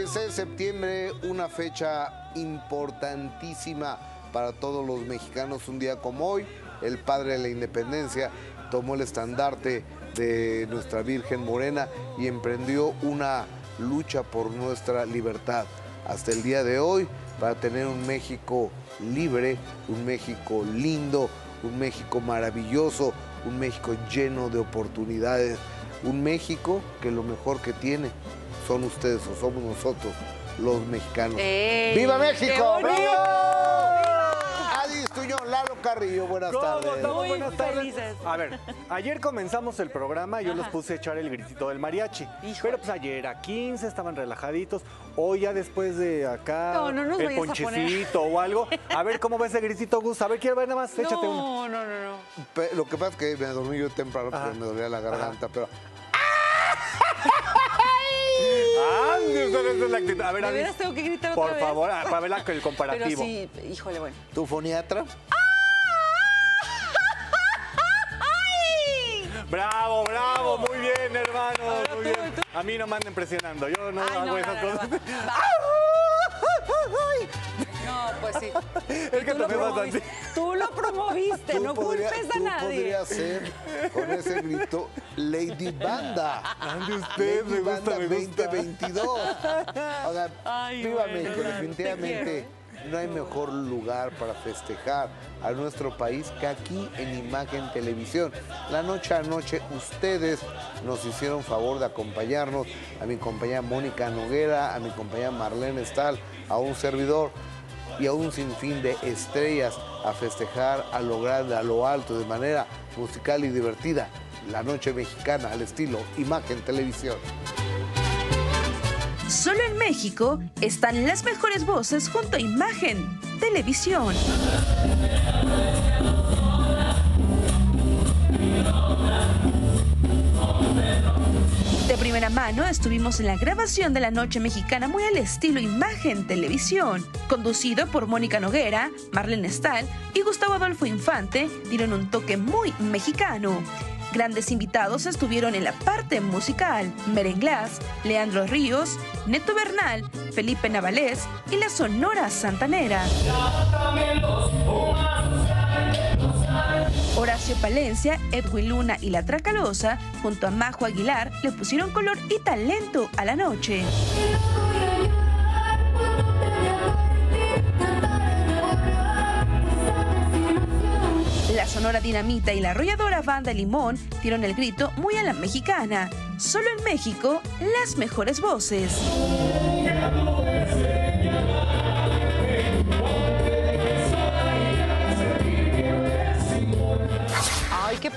16 de septiembre, una fecha importantísima para todos los mexicanos. Un día como hoy, el padre de la independencia tomó el estandarte de nuestra Virgen Morena y emprendió una lucha por nuestra libertad. Hasta el día de hoy, para tener un México libre, un México lindo, un México maravilloso, un México lleno de oportunidades, un México que lo mejor que tiene son ustedes o somos nosotros, los mexicanos. ¡Ey! ¡Viva ¡Qué México! ¡Viva! Adi Tuñón, Lalo Carrillo, buenas ¿Cómo tardes. estamos? Muy Buenas tardes. felices. A ver, ayer comenzamos el programa y yo les puse a echar el gritito del mariachi. Híjole. Pero pues ayer a 15 estaban relajaditos. Hoy ya después de acá No, no nos el vayas a poner. ponchecito o algo. A ver cómo va ese gritito, Gus. A ver, quiero ver nada más. Échate uno. No, no, no, Lo que pasa es que me dormí yo temprano porque Ajá. me dolía la garganta, pero Ande, ustedes de la actitud. A ver, ¿De Adis, veras tengo que gritar otra Por vez? favor, ah, para ver la- el Pero comparativo. sí, híjole, bueno. tu foniatra. Bravo, bravo, muy bien, hermano. Ahora Muy tú, bien. tú. A mí no me anden presionando. Yo no Ay, hago no, esas no, no, cosas. no. No, pues sí. Es que Tú lo promoviste. Tú lo promoviste, Tú no podría- culpes a tú nadie. podrías ser con ese grito Lady Banda. Ande usted, Lady me gusta, Banda me gusta. 2022. O sea, Ay, viva bueno, México, te definitivamente no hay mejor lugar para festejar a nuestro país que aquí en Imagen Televisión. La noche a noche ustedes nos hicieron favor de acompañarnos, a mi compañera Mónica Noguera, a mi compañera Marlene Stahl, a un servidor y a un sinfín de estrellas a festejar a lo grande, a lo alto, de manera musical y divertida. La noche mexicana al estilo Imagen Televisión. Solo en México están las mejores voces junto a Imagen, Televisión. Primera mano estuvimos en la grabación de la Noche Mexicana muy al estilo Imagen Televisión, conducido por Mónica Noguera, Marlene Stahl y Gustavo Adolfo Infante, dieron un toque muy mexicano. Grandes invitados estuvieron en la parte musical, Merenglás, Leandro Ríos, Neto Bernal, Felipe Navalés y la Sonora Santanera. Horacio Palencia, Edwin Luna y La Tracalosa, junto a Majo Aguilar, le pusieron color y talento a la noche. La Sonora Dinamita y la arrolladora Banda Limón dieron el grito muy a la mexicana. Solo en México, las mejores voces.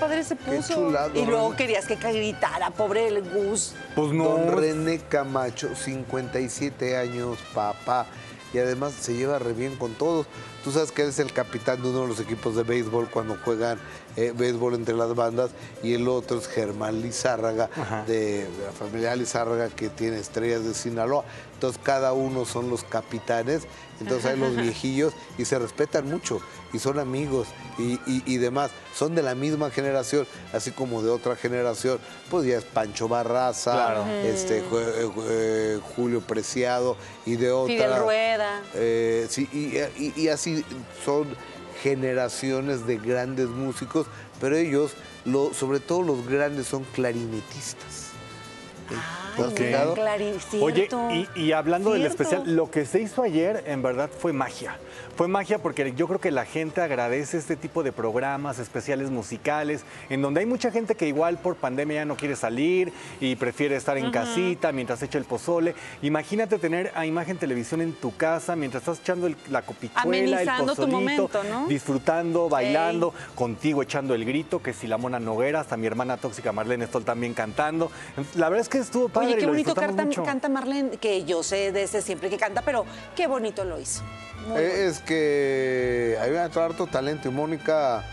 Padre se puso. chulado, y luego ¿no? querías que gritara, pobre el Gus. Pues no. Don René Camacho, 57 años, papá. Y además se lleva re bien con todos. Tú sabes que él es el capitán de uno de los equipos de béisbol cuando juegan eh, béisbol entre las bandas. Y el otro es Germán Lizárraga, de, de la familia Lizárraga, que tiene estrellas de Sinaloa. Entonces cada uno son los capitanes. Entonces hay los viejillos y se respetan mucho. Y son amigos y, y- y demás. Son de la misma generación, así como de otra generación. Pues ya es Pancho Barraza, Claro. este, eh, Ju- eh, Julio Preciado y de otra. Fidel Rueda. Eh, sí, y, y- y así son generaciones de grandes músicos, pero ellos, lo- sobre todo los grandes, son clarinetistas. ¿Te has Ok. fijado? Clarín, Oye, y, y hablando del especial, lo que se hizo ayer en verdad fue magia. Fue magia porque yo creo que la gente agradece este tipo de programas especiales musicales, en donde hay mucha gente que igual por pandemia ya no quiere salir y prefiere estar en casita mientras echa el pozole. Imagínate tener a imagen televisión en tu casa mientras estás echando el- la copichuela, el tu pozolito, momento, ¿no? disfrutando, bailando, contigo echando el grito, que si la mona Noguera, hasta mi hermana tóxica Marlene Stoll también cantando. La verdad es que estuvo padre. Oye, qué bonito canta, canta Marlene, que yo sé desde siempre que canta, pero qué bonito lo hizo. Muy Eh, bonito. es que hay un harto talento y Mónica,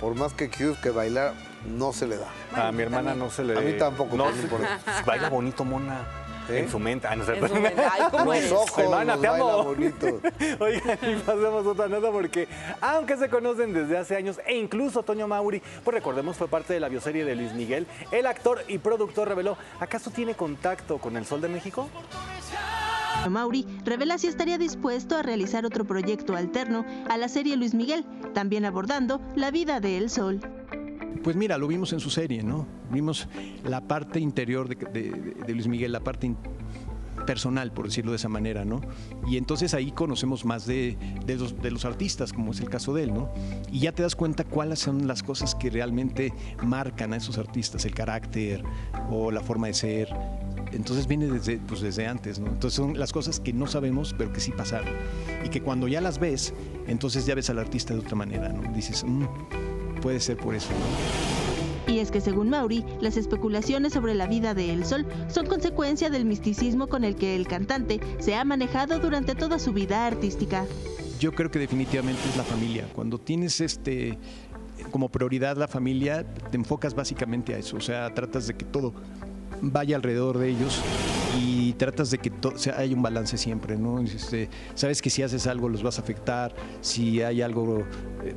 por más que quiso que bailar, no se le da. Bueno, a mi hermana también. no se le... A mí tampoco, No, por eso. baila bonito, mona. ¿Eh? En su mente. Ah, no sé. En su mente. Ay, ¿cómo Los eres? ojos Hermana, te amo. bonito. Oigan, y pasemos otra nota porque, aunque se conocen desde hace años, e incluso Toño Mauri, pues recordemos, fue parte de la bioserie de Luis Miguel, el actor y productor reveló, ¿acaso tiene contacto con el Sol de México? Mauri revela si estaría dispuesto a realizar otro proyecto alterno a la serie Luis Miguel, también abordando la vida de El Sol. Pues mira, lo vimos en su serie, ¿no? Vimos la parte interior de, Luis Miguel, la parte personal, por decirlo de esa manera, ¿no? Y entonces ahí conocemos más de, de los, de los artistas, como es el caso de él, ¿no? Y ya te das cuenta cuáles son las cosas que realmente marcan a esos artistas, el carácter o la forma de ser. Entonces viene desde, pues desde antes, ¿no? Entonces son las cosas que no sabemos, pero que sí pasaron. Y que cuando ya las ves, entonces ya ves al artista de otra manera, ¿no? Dices, "Mm, puede ser por eso, ¿no? Y es que según Mauri, las especulaciones sobre la vida de El Sol son consecuencia del misticismo con el que el cantante se ha manejado durante toda su vida artística. Yo creo que definitivamente es la familia. Cuando tienes este como prioridad la familia, te enfocas básicamente a eso. O sea, tratas de que todo vaya alrededor de ellos y tratas de que o sea, haya un balance siempre, ¿no? Este, sabes que si haces algo los vas a afectar, si hay algo, eh,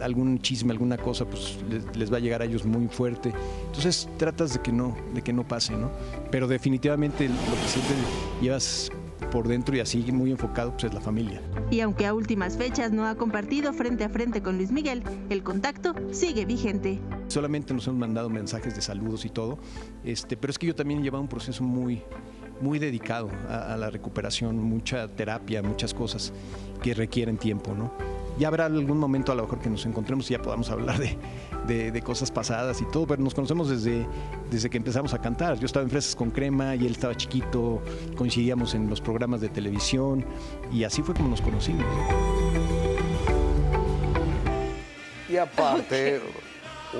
algún chisme, alguna cosa, pues les, les va a llegar a ellos muy fuerte. Entonces tratas de que no, de que no pase, ¿no? Pero definitivamente lo que siempre llevas por dentro y así muy enfocado, pues es la familia. Y aunque a últimas fechas no ha compartido frente a frente con Luis Miguel, el contacto sigue vigente. Solamente nos han mandado mensajes de saludos y todo, este, pero es que yo también llevaba un proceso muy, muy dedicado a, a la recuperación, mucha terapia, muchas cosas que requieren tiempo, ¿no? Ya habrá algún momento a lo mejor que nos encontremos y ya podamos hablar de, de- de cosas pasadas y todo, pero nos conocemos desde, desde que empezamos a cantar. Yo estaba en Fresas con Crema y él estaba chiquito, coincidíamos en los programas de televisión y así fue como nos conocimos. Y aparte,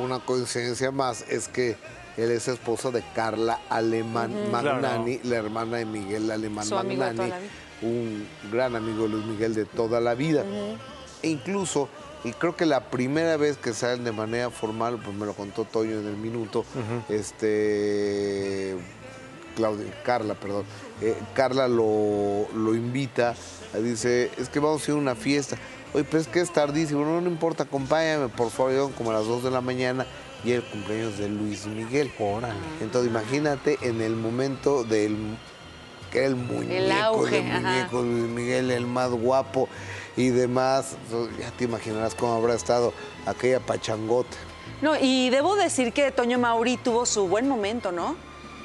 una coincidencia más es que él es esposo de Carla Alemán Magnani, la hermana de Miguel Alemán Su amigo de Magnani, toda la vida. un gran amigo de Luis Miguel de toda la vida. E incluso, y creo que la primera vez que salen de manera formal, pues me lo contó Toño en el minuto, este Claudia, Carla, perdón. eh, Carla lo, lo invita, dice, es que vamos a ir a una fiesta. Oye, pero es que es tardísimo, no, no importa, acompáñame, por favor, como a las 2 de la mañana y el cumpleaños de Luis Miguel. Entonces imagínate en el momento del que era el muñeco, auge, del ajá. muñeco Luis Miguel, el más guapo y demás. Ya te imaginarás cómo habrá estado aquella pachangota. No, y debo decir que Toño Mauri tuvo su buen momento, ¿no?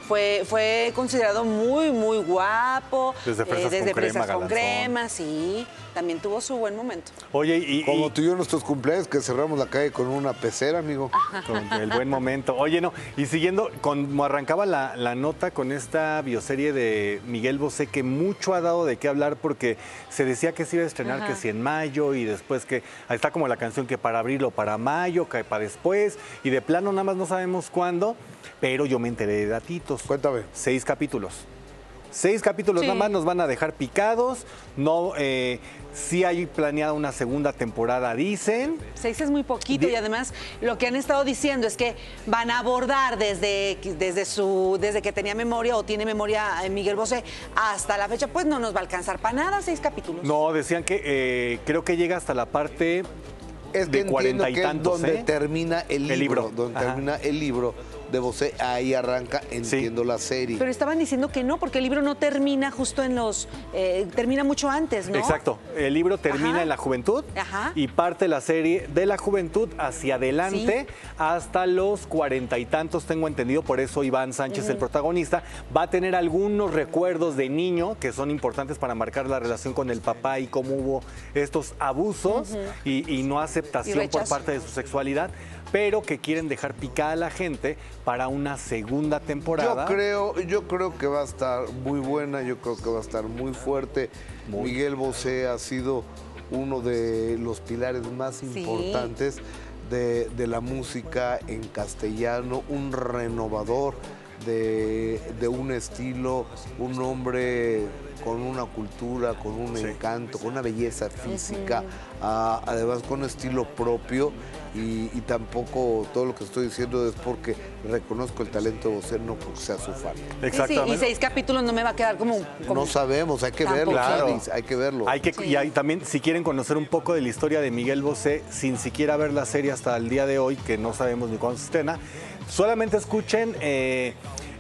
Fue, fue considerado muy, muy guapo. eh, Desde Fresas con desde Crema, Fresas con galanzón. crema, sí. También tuvo su buen momento. Oye, y, Como y- tú y yo nuestros cumpleaños que cerramos la calle con una pecera, amigo. con el buen momento. Oye, no, y siguiendo, como arrancaba la, la nota con esta bioserie de Miguel Bosé, que mucho ha dado de qué hablar porque se decía que se iba a estrenar que si en mayo y después que ahí está como la canción que para abril o para mayo, que para después, y de plano nada más no sabemos cuándo, pero yo me enteré de datitos. Cuéntame. Seis capítulos. Seis capítulos Sí. nada más nos van a dejar picados. No, eh, sí hay planeada una segunda temporada, dicen. Seis es muy poquito y además lo que han estado diciendo es que van a abordar desde, desde, su, desde que tenía memoria o tiene memoria eh, Miguel Bosé hasta la fecha, pues no nos va a alcanzar para nada seis capítulos. No, decían que eh, creo que llega hasta la parte Es que de cuarenta entiendo y que es tantos, donde ¿eh? termina el libro, El libro, donde ajá. termina el libro de Bosé, ahí arranca, entiendo la serie. Pero estaban diciendo que no, porque el libro no termina justo en los. eh, termina mucho antes, ¿no? Exacto. El libro termina Ajá. en la juventud Ajá. y parte la serie de la juventud hacia adelante Sí. hasta los cuarenta y tantos, tengo entendido. Por eso Iván Sánchez, el protagonista, va a tener algunos recuerdos de niño que son importantes para marcar la relación con el papá y cómo hubo estos abusos y, y no aceptación Y por parte de su sexualidad, pero que quieren dejar picada a la gente para una segunda temporada. Yo creo, yo creo que va a estar muy buena, yo creo que va a estar muy fuerte. Miguel Bosé ha sido uno de los pilares más importantes de, de la música en castellano, un renovador de, de un estilo, un hombre con una cultura, con un encanto, con una belleza física, ah, además con un estilo propio y, y tampoco todo lo que estoy diciendo es porque reconozco el talento de Bosé, no porque sea su fan. Sí, sí, Exactamente. y seis capítulos no me va a quedar como. como- No sabemos, hay que Tampoco. verlo, Claro. Hay que verlo. Hay que, Sí. Y hay también, si quieren conocer un poco de la historia de Miguel Bosé, sin siquiera ver la serie hasta el día de hoy, que no sabemos ni cuándo se estrena, solamente escuchen eh,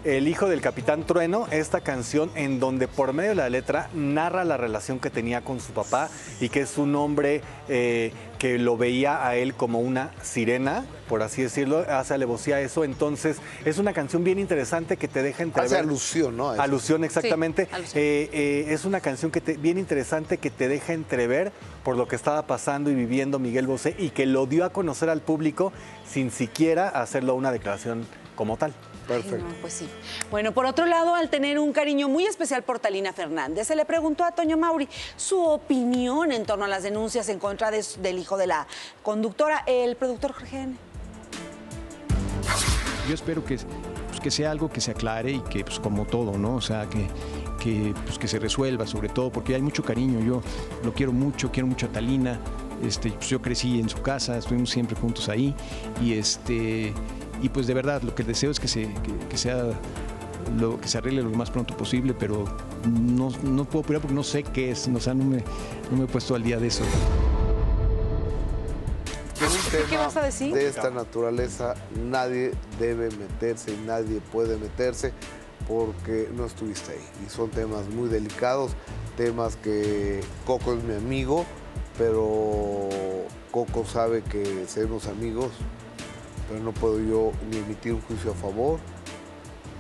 El hijo del Capitán Trueno, esta canción en donde por medio de la letra narra la relación que tenía con su papá y que es un hombre eh, que lo veía a él como una sirena, por así decirlo, hace alevosía a eso. Entonces, es una canción bien interesante que te deja entrever. Hace alusión, ¿no? Alusión, exactamente. alusión. Eh, eh, es una canción que te- bien interesante que te deja entrever por lo que estaba pasando y viviendo Miguel Bosé y que lo dio a conocer al público sin siquiera hacerlo una declaración como tal. Perfecto. Ay, no, pues sí. Bueno, por otro lado, al tener un cariño muy especial por Talina Fernández, se le preguntó a Toño Mauri su opinión en torno a las denuncias en contra de del hijo de la conductora, el productor Jorge N. Yo espero que, pues, que sea algo que se aclare y que, pues, como todo, ¿no? O sea, que, que, pues, que se resuelva, sobre todo, porque hay mucho cariño. Yo lo quiero mucho, quiero mucho a Talina. Este, pues, yo crecí en su casa, estuvimos siempre juntos ahí. Y, este, y pues de verdad, lo que deseo es que, se, que, que sea lo que se arregle lo más pronto posible, pero no, no puedo opinar porque no sé qué es, o sea, no me, no me he puesto al día de eso. ¿Qué vas a decir? de esta naturaleza nadie debe meterse y nadie puede meterse porque no estuviste ahí. Y son temas muy delicados, temas que Coco es mi amigo, pero Coco sabe que seremos amigos, pero no puedo yo ni emitir un juicio a favor,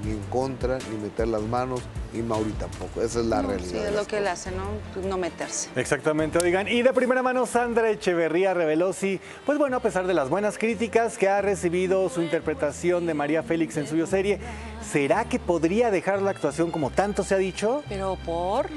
ni en contra, ni meter las manos, y Mauri tampoco. Esa es la realidad. Sí, es lo que él hace, ¿no? Pues No meterse. Exactamente, oigan. Y de primera mano, Sandra Echeverría reveló si, pues bueno, a pesar de las buenas críticas que ha recibido su interpretación de María Félix en su serie, ¿será que podría dejar la actuación como tanto se ha dicho? Pero por...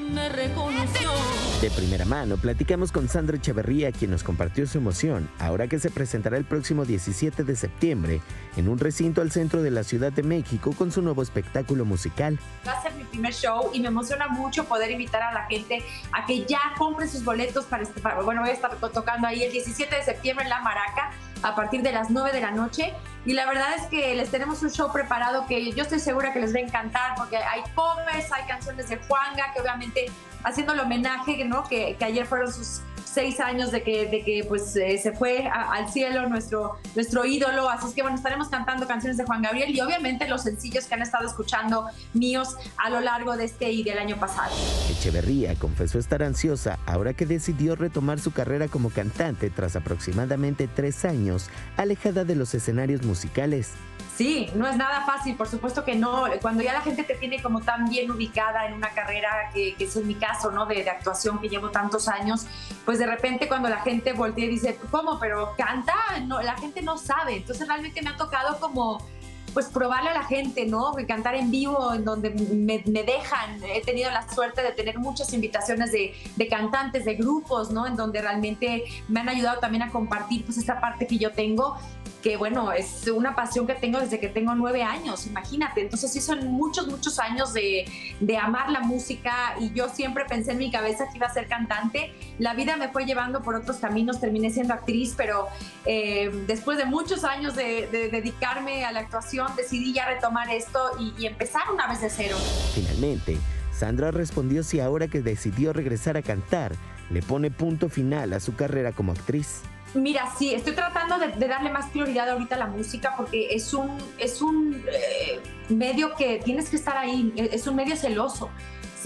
De primera mano, platicamos con Sandra Echeverría, quien nos compartió su emoción, ahora que se presentará el próximo 17 de septiembre en un recinto al centro de la Ciudad de México con su nuevo espectáculo musical. Va a ser mi primer show y me emociona mucho poder invitar a la gente a que ya compren sus boletos para este. bueno, voy a estar to- tocando ahí el 17 de septiembre en La Maraca a partir de las 9 de la noche. Y la verdad es que les tenemos un show preparado que yo estoy segura que les va a encantar porque hay covers, hay canciones de Juanga, que obviamente haciendo el homenaje, ¿no? Que, que ayer fueron sus seis años de que, de que pues eh, se fue al cielo nuestro, nuestro ídolo. Así es que bueno, estaremos cantando canciones de Juan Gabriel y obviamente los sencillos que han estado escuchando míos a lo largo de este y del año pasado. Echeverría confesó estar ansiosa ahora que decidió retomar su carrera como cantante tras aproximadamente tres años alejada de los escenarios musicales. Sí, no es nada fácil, por supuesto que no. Cuando ya la gente te tiene como tan bien ubicada en una carrera, que, que es en mi caso, ¿no? De, de actuación que llevo tantos años, pues de repente cuando la gente voltea y dice, ¿cómo? Pero canta, no, la gente no sabe. Entonces realmente me ha tocado como pues probarle a la gente, ¿no? Cantar en vivo, en donde me, me dejan. He tenido la suerte de tener muchas invitaciones de, de cantantes, de grupos, ¿no? En donde realmente me han ayudado también a compartir pues esta parte que yo tengo que bueno, es una pasión que tengo desde que tengo nueve años, imagínate. Entonces sí son muchos, muchos años de, de amar la música y yo siempre pensé en mi cabeza que iba a ser cantante. La vida me fue llevando por otros caminos, terminé siendo actriz, pero eh, después de muchos años de, de dedicarme a la actuación, decidí ya retomar esto y, y empezar una vez de cero. Finalmente, Sandra respondió si ahora que decidió regresar a cantar, le pone punto final a su carrera como actriz. Mira, sí, estoy tratando de, darle más prioridad ahorita a la música porque es un, es un eh, medio que tienes que estar ahí, e, es un medio celoso.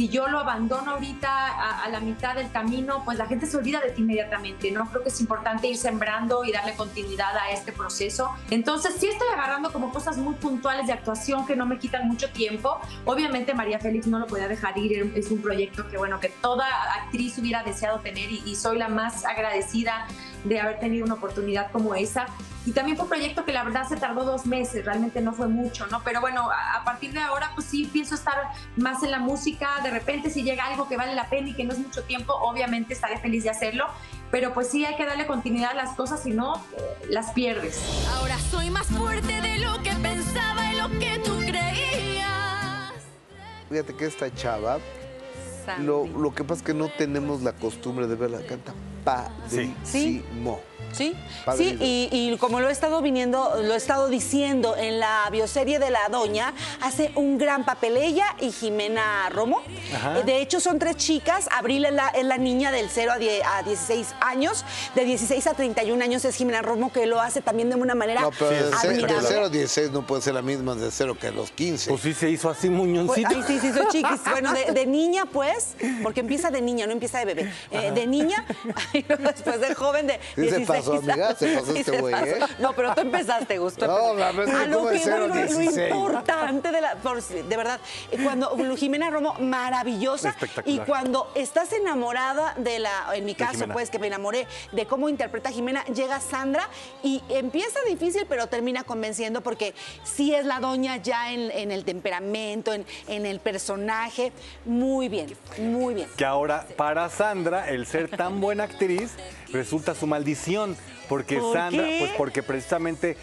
Si yo lo abandono ahorita a, a la mitad del camino, pues la gente se olvida de ti inmediatamente, ¿no? Creo que es importante ir sembrando y darle continuidad a este proceso. Entonces, sí estoy agarrando como cosas muy puntuales de actuación que no me quitan mucho tiempo. Obviamente, María Félix no lo podía dejar ir, es un proyecto que, bueno, que toda actriz hubiera deseado tener y, y soy la más agradecida de haber tenido una oportunidad como esa. Y también fue un proyecto que la verdad se tardó dos meses, realmente no fue mucho, ¿no? Pero bueno, a, a partir de ahora pues sí pienso estar más en la música, de repente si llega algo que vale la pena y que no es mucho tiempo, obviamente estaré feliz de hacerlo, pero pues sí hay que darle continuidad a las cosas, si no, eh, las pierdes. Ahora soy más fuerte de lo que pensaba y lo que tú creías. Fíjate que esta chava, lo, lo que pasa es que no tenemos la costumbre de verla, canta padrísimo. Sí, sí, Padrísimo. y, y como lo he estado viniendo, lo he estado diciendo en la bioserie de la Doña, hace un gran papel ella y Jimena Romo. Ajá. De hecho, son tres chicas. Abril es la, es la niña del 0 a, 10 a 16 años. De 16 a 31 años es Jimena Romo, que lo hace también de una manera No, pero de, ce- de admirable. 0 a 16 no puede ser la misma de 0 que los 15. Pues sí se hizo así Pues, muñoncito. ay, sí, sí, soy chiquis. Bueno, de, de niña, pues, porque empieza de niña, no empieza de bebé. Eh, de niña, después de joven, de Sí se 16 pasó, amiga, se pasó Sí este güey. ¿eh? No, pero tú empezaste, Gusto. No, la verdad es que A lo cero lo- lo 16. importante de la, por- de verdad, cuando Jimena Romo, maravillosa. Espectacular. Y cuando estás enamorada de la, en mi caso, pues, que me enamoré de cómo interpreta Jimena, llega Sandra y empieza difícil, pero termina convenciendo porque sí es la doña ya en, en el temperamento, en, en el personaje. Muy bien, muy bien. Que ahora, para Sandra, el ser tan buena actriz resulta su maldición. Porque ¿Por Sandra, qué? pues porque precisamente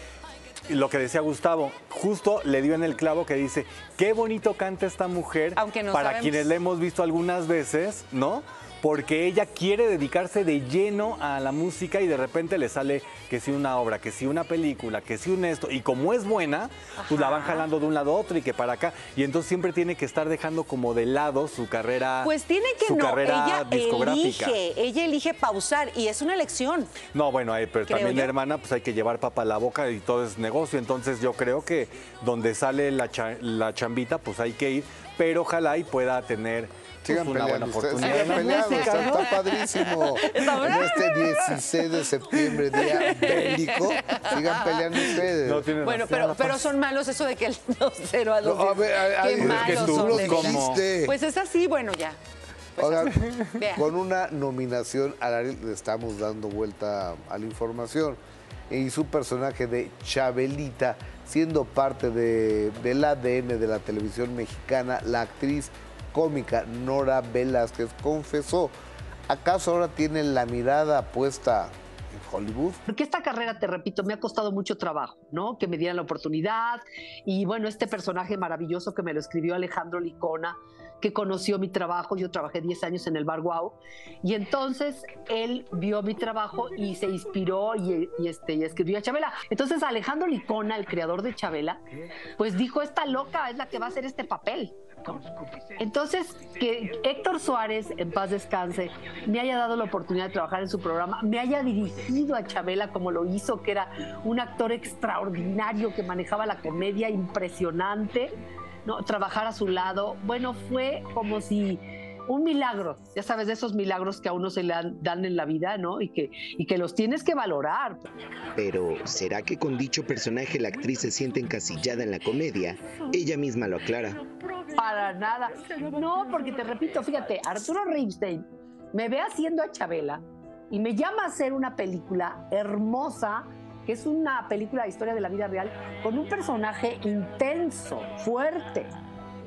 lo que decía Gustavo, justo le dio en el clavo que dice, qué bonito canta esta mujer. Aunque no Para sabemos. quienes la hemos visto algunas veces, ¿no? Porque ella quiere dedicarse de lleno a la música y de repente le sale que si una obra, que si una película, que si un esto. Y como es buena, pues la van jalando de un lado a otro y que para acá. Y entonces siempre tiene que estar dejando como de lado su carrera Pues tiene que su no, carrera ella discográfica. elige, ella elige pausar y es una elección. No, bueno, eh, pero Creo también yo. hermana, pues hay que llevar papa a la boca y todo es negocio. Entonces yo creo que donde sale la, cha- la chambita, pues hay que ir, pero ojalá y pueda tener Sigan una buena peleando ustedes, oportunidad. sigan peleando, está, está padrísimo. En este 16 de septiembre, día bélico, sigan peleando ustedes. No tienen Bueno, pero, pero son malos eso de que el 2-0 a 2 No, a ver, a- a- Qué malos tú son. como-. Pues es así, bueno, ya. Oigan, Vea. con una nominación al Ariel le estamos dando vuelta a la información y su personaje de Chabelita, siendo parte de- del ADN de la televisión mexicana, la actriz cómica Nora Velázquez confesó, ¿acaso ahora tiene la mirada puesta en Hollywood? Porque esta carrera, te repito, me ha costado mucho trabajo, ¿no? Que me dieran la oportunidad. Y bueno, este personaje maravilloso que me lo escribió Alejandro Licona, que conoció mi trabajo, yo trabajé 10 años en el Bar Guau, y entonces él vio mi trabajo y se inspiró y, y, este, y escribió a Chabela. Entonces Alejandro Licona, el creador de Chabela, pues dijo, esta loca es la que va a hacer este papel. Entonces, que Héctor Suárez, en paz descanse, me haya dado la oportunidad de trabajar en su programa, me haya dirigido a Chabela como lo hizo, que era un actor extraordinario que manejaba la comedia impresionante, ¿no? trabajar a su lado, bueno, fue como si un milagro, ya sabes, de esos milagros que a uno se le dan, dan en la vida, ¿no? Y que, y que los tienes que valorar. Pero, ¿será que con dicho personaje la actriz se siente encasillada en la comedia? Ella misma lo aclara. Para nada. No, porque te repito, fíjate, Arturo Ripstein me ve haciendo a Chabela y me llama a hacer una película hermosa, que es una película de historia de la vida real, con un personaje intenso, fuerte.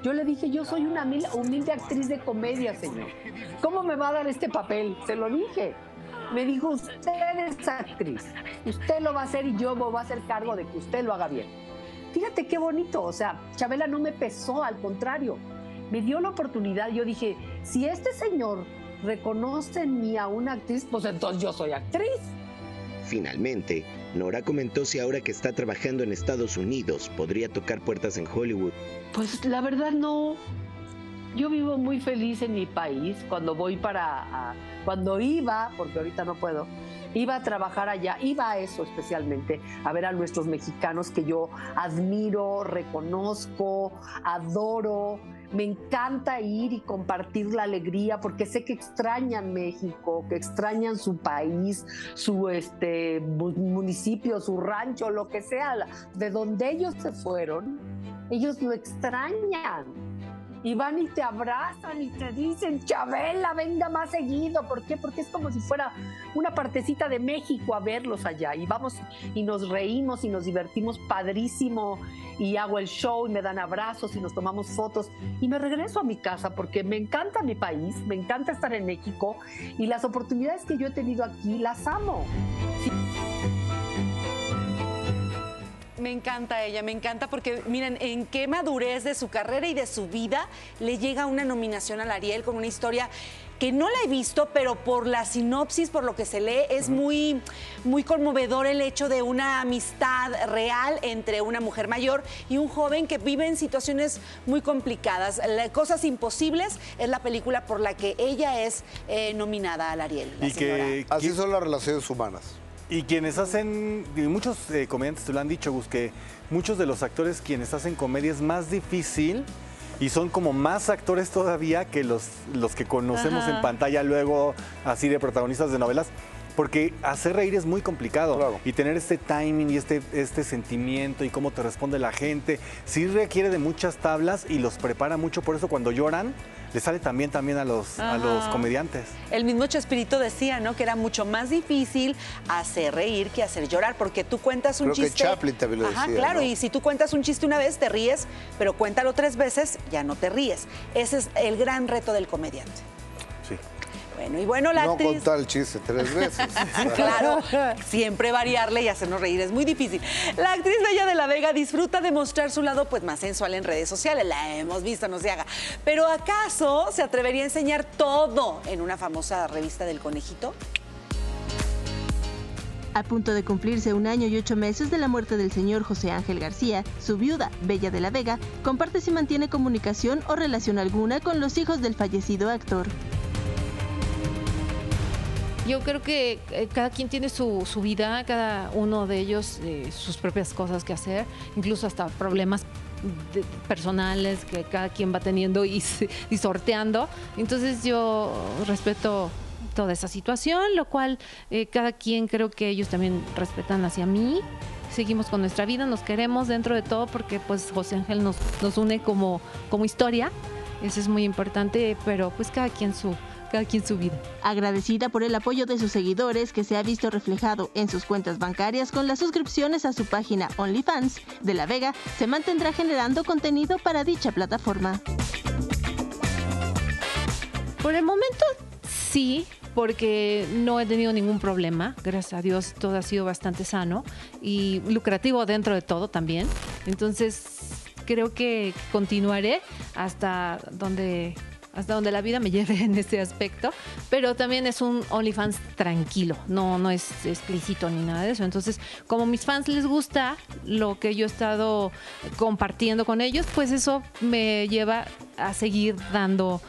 Yo le dije, yo soy una humil- humilde actriz de comedia, señor. ¿Cómo me va a dar este papel? Se lo dije. Me dijo, usted es actriz, usted lo va a hacer y yo me voy a hacer cargo de que usted lo haga bien. Fíjate qué bonito, o sea, Chabela no me pesó, al contrario, me dio la oportunidad. Yo dije, si este señor reconoce en mí a una actriz, pues entonces yo soy actriz. Finalmente, Nora comentó si ahora que está trabajando en Estados Unidos podría tocar puertas en Hollywood. Pues la verdad no. Yo vivo muy feliz en mi país cuando voy para, cuando iba, porque ahorita no puedo, iba a trabajar allá, iba a eso especialmente, a ver a nuestros mexicanos que yo admiro, reconozco, adoro. Me encanta ir y compartir la alegría porque sé que extrañan México, que extrañan su país, su este, mu- municipio, su rancho, lo que sea, de donde ellos se fueron ellos lo extrañan. Y van y te abrazan y te dicen, Chabela, venga más seguido. ¿Por qué? Porque es como si fuera una partecita de México a verlos allá. Y vamos y nos reímos y nos divertimos padrísimo. Y hago el show y me dan abrazos y nos tomamos fotos. Y me regreso a mi casa porque me encanta mi país, me encanta estar en México. Y las oportunidades que yo he tenido aquí las amo. Me encanta ella, me encanta porque miren en qué madurez de su carrera y de su vida le llega una nominación al Ariel con una historia que no la he visto, pero por la sinopsis, por lo que se lee, es muy, muy conmovedor el hecho de una amistad real entre una mujer mayor y un joven que vive en situaciones muy complicadas. La- Cosas imposibles es la película por la que ella es eh, nominada al Ariel. la Y que, Así son las relaciones humanas. Y quienes hacen, y muchos eh, comediantes te lo han dicho, Gus, que muchos de los actores quienes hacen comedia es más difícil y son como más actores todavía que los, los que conocemos Ajá. en pantalla luego, así de protagonistas de novelas. Porque hacer reír es muy complicado Claro. y tener este timing y este, este sentimiento y cómo te responde la gente, sí requiere de muchas tablas y los prepara mucho, por eso cuando lloran le sale también también a los, a los comediantes. El mismo Chespirito decía, ¿no? Que era mucho más difícil hacer reír que hacer llorar, porque tú cuentas un Creo que chiste. Chaplin también lo Ajá, decía, claro, ¿no? y si tú cuentas un chiste una vez, te ríes, pero cuéntalo tres veces, ya no te ríes. Ese es el gran reto del comediante. Bueno, y bueno, la no actriz. contar el chiste tres veces. Claro, siempre variarle y hacernos reír es muy difícil. La actriz Bella de la Vega disfruta de mostrar su lado pues más sensual en redes sociales, la hemos visto, no se haga. Pero ¿acaso se atrevería a enseñar todo en una famosa revista del conejito? A punto de cumplirse un año y ocho meses de la muerte del señor José Ángel García, su viuda, Bella de la Vega, comparte si mantiene comunicación o relación alguna con los hijos del fallecido actor. Yo creo que eh, cada quien tiene su, su vida, cada uno de ellos eh, sus propias cosas que hacer, incluso hasta problemas personales que cada quien va teniendo y sorteando. Entonces yo respeto toda esa situación, lo cual eh, cada quien creo que ellos también respetan hacia mí. Seguimos con nuestra vida, nos queremos dentro de todo porque pues José Ángel nos, nos une como, como historia. Eso es muy importante, pero pues cada quien su, cada quien su vida. Agradecida por el apoyo de sus seguidores que se ha visto reflejado en sus cuentas bancarias con las suscripciones a su página OnlyFans, De la Vega se mantendrá generando contenido para dicha plataforma. Por el momento sí, porque no he tenido ningún problema. Gracias a Dios todo ha sido bastante sano y lucrativo dentro de todo también. Entonces creo que continuaré hasta donde hasta donde la vida me lleve en ese aspecto, pero también es un OnlyFans tranquilo, no, no es explícito ni nada de eso. Entonces, como a mis fans les gusta lo que yo he estado compartiendo con ellos, pues eso me lleva a seguir dando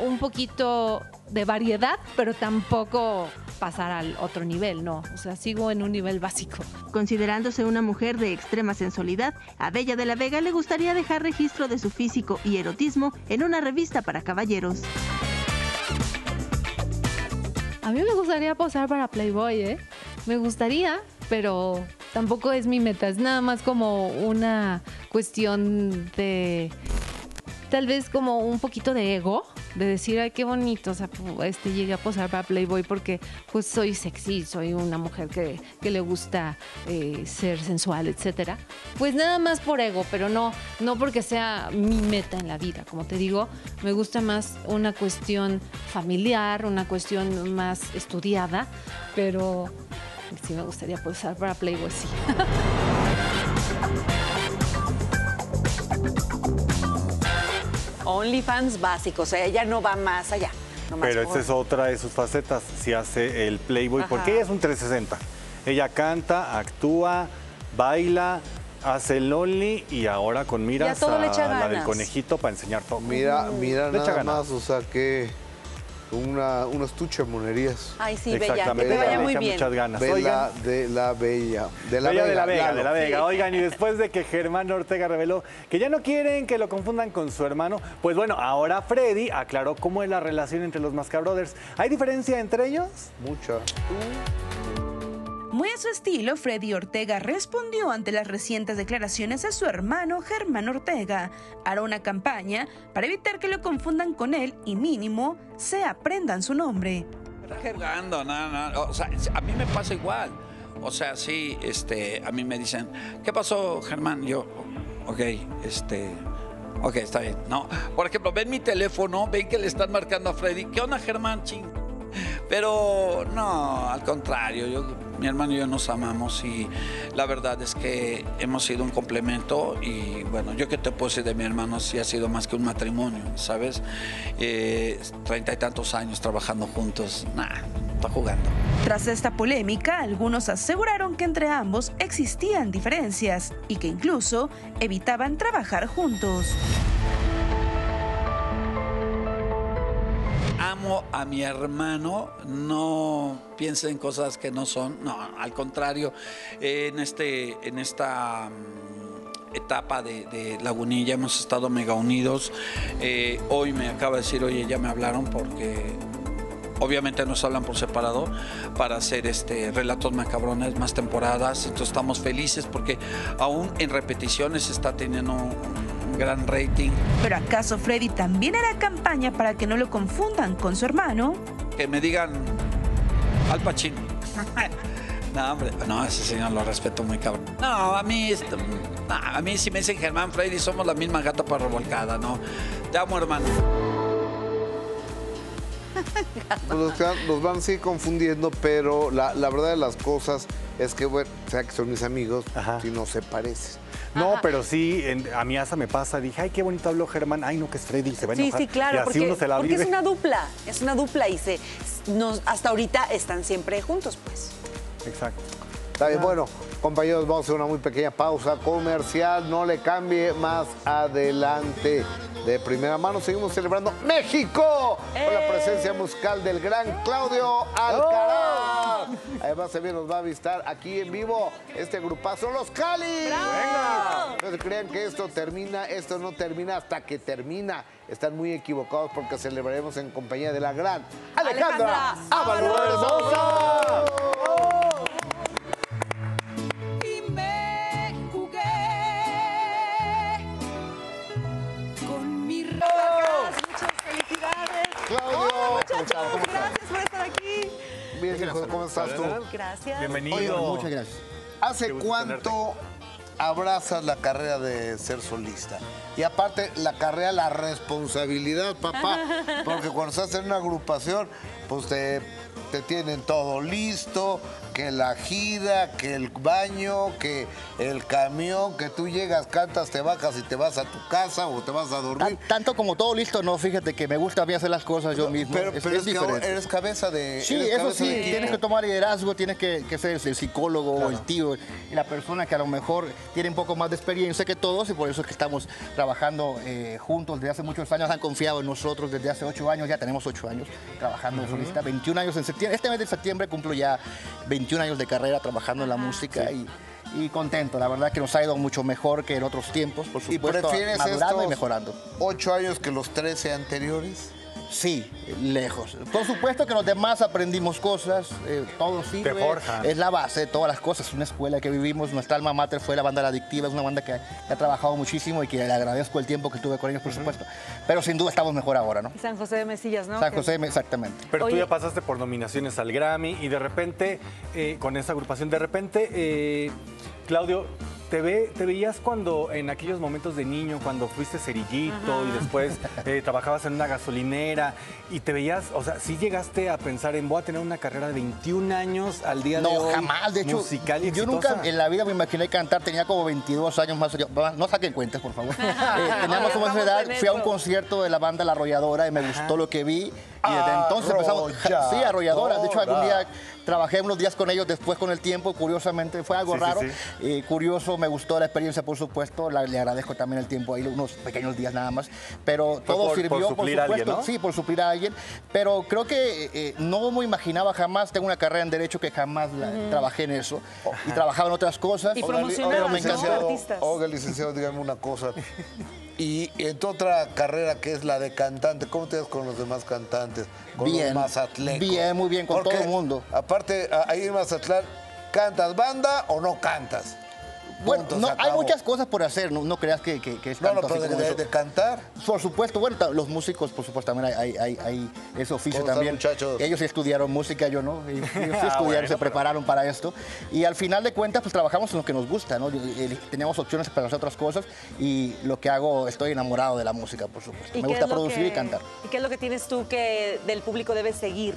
un poquito de variedad, pero tampoco pasar al otro nivel, no. O sea, sigo en un nivel básico. Considerándose una mujer de extrema sensualidad, a Bella de la Vega le gustaría dejar registro de su físico y erotismo en una revista para caballeros. A mí me gustaría posar para Playboy, ¿eh? Me gustaría, pero tampoco es mi meta. Es nada más como una cuestión de. Tal vez como un poquito de ego, de decir, ay, qué bonito, o sea, este, llegué a posar para Playboy porque pues soy sexy, soy una mujer que, que le gusta eh, ser sensual, etcétera. Pues nada más por ego, pero no, no porque sea mi meta en la vida. Como te digo, me gusta más una cuestión familiar, una cuestión más estudiada, pero sí me gustaría posar para Playboy, sí. OnlyFans básico, o sea, ella no va más allá. no más Pero por- esta es otra de sus facetas, si hace el Playboy, Ajá. porque ella es un 360. Ella canta, actúa, baila, hace el Only y ahora con miras a la del conejito para enseñar todo. Mira, mira Le nada más, o sea que una, unos tuches monerías. Ay, sí, Bella, que Exactamente, te vaya muy echa bien. muchas ganas. Bella Oigan, de la Bella. De la Bella Vega. de la Vega, de la Vega. Sí. Oigan, y después de que Germán Ortega reveló que ya no quieren que lo confundan con su hermano, pues bueno, ahora Freddy aclaró cómo es la relación entre los Masca Brothers. ¿Hay diferencia entre ellos? Mucha. Muy a su estilo, Freddy Ortega respondió ante las recientes declaraciones de su hermano Germán Ortega. Hará una campaña para evitar que lo confundan con él y mínimo se aprendan su nombre. jugando, no, no, o sea, a mí me pasa igual. O sea, sí, este, a mí me dicen, ¿qué pasó, Germán? Yo, ok, este, ok, está bien. No, por ejemplo, ven mi teléfono, ven que le están marcando a Freddy. ¿Qué onda, Germán? Ching. Pero no, al contrario, yo mi hermano y yo nos amamos y la verdad es que hemos sido un complemento y bueno, yo que te puedo decir de mi hermano sí ha sido más que un matrimonio, ¿sabes? Eh, Treinta y tantos años trabajando juntos, nah, está jugando. Tras esta polémica, algunos aseguraron que entre ambos existían diferencias y que incluso evitaban trabajar juntos. Amo a mi hermano, no piensen en cosas que no son, no, al contrario, en, este, en esta mm, etapa de, de Lagunilla hemos estado mega unidos. Eh, hoy me acaba de decir, oye, ya me hablaron porque obviamente nos hablan por separado para hacer este relatos macabrones, más temporadas, entonces estamos felices porque aún en repeticiones está teniendo un gran rating. ¿Pero acaso Freddy también hará campaña para que no lo confundan con su hermano? Que me digan Al Pacino. No, hombre, no, ese señor lo respeto muy cabrón. No, a mí, este, no, a mí si me dicen Germán Freddy, somos la misma gata para revolcada, ¿no? Te amo, hermano. Pues los, los van a seguir confundiendo, pero la, la verdad de las cosas es que, bueno, sea que son mis amigos, si no se parecen. No, pero sí, en- a mí hasta me pasa, dije, ay, qué bonito habló Germán, ay, no, que es Freddy, se va a Sí, enojar. sí, claro, y así porque, uno se la porque vive. es una dupla, es una dupla y se, nos, hasta ahorita están siempre juntos, pues. Exacto. Está bien, bueno, compañeros, vamos a hacer una muy pequeña pausa comercial. No le cambie más adelante. De primera mano seguimos celebrando México con la presencia musical del gran Claudio Alcaraz. Además, también nos va a avistar aquí en vivo este grupazo, Los Cali. ¡Venga! No se crean que esto termina, esto no termina hasta que termina. Están muy equivocados porque celebraremos en compañía de la gran Alejandra, Alejandra Ábalos. Gracias por estar aquí. Bien, hijo, ¿cómo estás tú? Gracias. Bienvenido. Oye, gracias. ¿Hace cuánto abrazas la carrera de ser solista? Y aparte, la carrera, la responsabilidad, papá. Porque cuando estás en una agrupación, pues te, te tienen todo listo, que la gira, que el baño, que el camión, que tú llegas, cantas, te bajas y te vas a tu casa o te vas a dormir. Tan- tanto como todo listo, no, fíjate que me gusta a mí hacer las cosas yo mismo. Pero, pero es, que eres cabeza de. Sí, eso sí, tienes que tomar liderazgo, tienes que, que ser el psicólogo o el tío la persona que a lo mejor tiene un poco más de experiencia que todos y por eso es que estamos trabajando eh, juntos desde hace muchos años, han confiado en nosotros desde hace ocho años, ya tenemos ocho años trabajando de solista, 21 años en septiembre, este mes de septiembre cumplo ya 21 años de carrera trabajando en la música y... Y contento, la verdad que nos ha ido mucho mejor que en otros tiempos, por ¿Y supuesto, prefieres madurando y mejorando. ocho años que los 13 anteriores? Sí, lejos. Por supuesto que los demás aprendimos cosas, eh, todo sirve. Es la base de todas las cosas, es una escuela que vivimos. Nuestra alma mater fue la banda La Adictiva, es una banda que, que ha trabajado muchísimo y que le agradezco el tiempo que tuve con ellos, por supuesto. Pero sin duda estamos mejor ahora, ¿no? San José de Mesillas, ¿no? San José, exactamente. Pero Oye. tú ya pasaste por nominaciones al Grammy y de repente, eh, con esa agrupación, de repente, eh, Claudio, ¿te, ve, ¿te veías cuando en aquellos momentos de niño, cuando fuiste cerillito y después eh, trabajabas en una gasolinera y te veías, o sea, sí llegaste a pensar en voy a tener una carrera de 21 años al día de No, hoy? jamás. De hecho, musical y yo exitosa? nunca en la vida me imaginé cantar. Tenía como 22 años más. yo- No saquen cuentas, por favor. Eh, teníamos como esa Estamos edad. Fui a un concierto de la banda La Arrolladora y me gustó lo que vi. Y desde entonces empezamos. Arrolladora. Sí, Arrolladora. De hecho, algún día trabajé unos días con ellos después con el tiempo. Curiosamente, fue algo Sí, sí, raro. sí. Eh, curioso, me gustó la experiencia, por supuesto. La- le agradezco también el tiempo ahí, unos pequeños días nada más. Pero todo por- sirvió, por, suplir a supuesto. alguien, ¿no? Sí, por suplir a alguien. Pero creo que eh, no me imaginaba jamás. Tengo una carrera en Derecho que jamás la- trabajé en eso. Y trabajaba en otras cosas. Y ¿no? licenciado, Artistas. Oiga, licenciado, dígame una cosa. Y en tu otra carrera, que es la de cantante, ¿cómo te das con los demás cantantes? Con Bien, los mazatlecos. bien, muy bien, con Porque, todo el mundo. Aparte, a- ahí en Mazatlán, ¿cantas banda o no cantas? Bueno, Punto, no, hay muchas cosas por hacer, no, no creas que, que- que es No, no, tanto pero así de, como de- eso. de cantar. Por supuesto, bueno, los músicos, por supuesto, también hay, hay, hay- hay ese oficio ¿Cómo están, también. muchachos? Ellos sí estudiaron música, yo no. Ellos, ellos sí Ah, estudiaron, bueno, se pero- prepararon para esto. Y al final de cuentas, pues trabajamos en lo que nos gusta, ¿no? Eh, Teníamos opciones para hacer otras cosas y lo que hago, estoy enamorado de la música, por supuesto. ¿Y Me gusta producir que- y cantar. ¿Y qué es lo que tienes tú que del público debes seguir?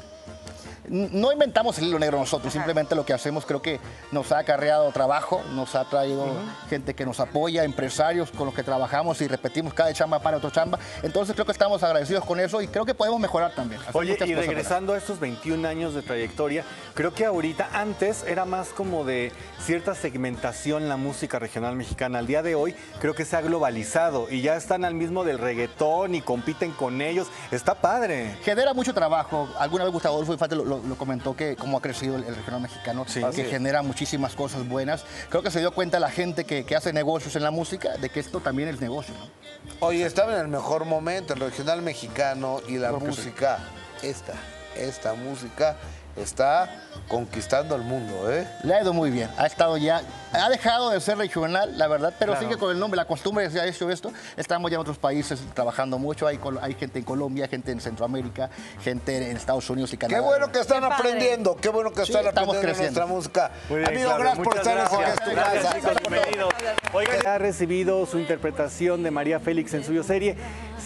No inventamos el hilo negro nosotros, simplemente lo que hacemos creo que nos ha acarreado trabajo, nos ha traído gente que nos apoya, empresarios con los que trabajamos y repetimos cada chamba para otro chamba. Entonces creo que estamos agradecidos con eso y creo que podemos mejorar también. Oye, y regresando a estos 21 años de trayectoria, creo que ahorita, antes era más como de cierta segmentación la música regional mexicana. Al día de hoy creo que se ha globalizado y ya están al mismo del reggaetón y compiten con ellos. Está padre. Genera mucho trabajo. Alguna vez Gustavo Adolfo Infante lo, lo- lo comentó que cómo ha crecido el, el regional mexicano, que Así es. genera muchísimas cosas buenas. Creo que se dio cuenta la gente que, que hace negocios en la música de que esto también es negocio. ¿no? Oye, estaba en el mejor momento, el regional mexicano y la Creo que sí. música, esta, esta música está conquistando el mundo, ¿eh? Le ha ido muy bien. Ha estado ya, ha dejado de ser regional, la verdad, pero Claro. sigue con el nombre, la costumbre se ha hecho esto. Estamos ya en otros países trabajando mucho. Hay, gente en Colombia, gente en Centroamérica, gente en Estados Unidos y Canadá. Qué bueno que están aprendiendo, qué bueno que Sí, están estamos aprendiendo creciendo. nuestra música. Muy bien, Amigo, Claudio, gracias por estar en gracias. tu Gracias, casa. chicos, bienvenidos. Oigan, ha recibido su interpretación de María Félix en su serie.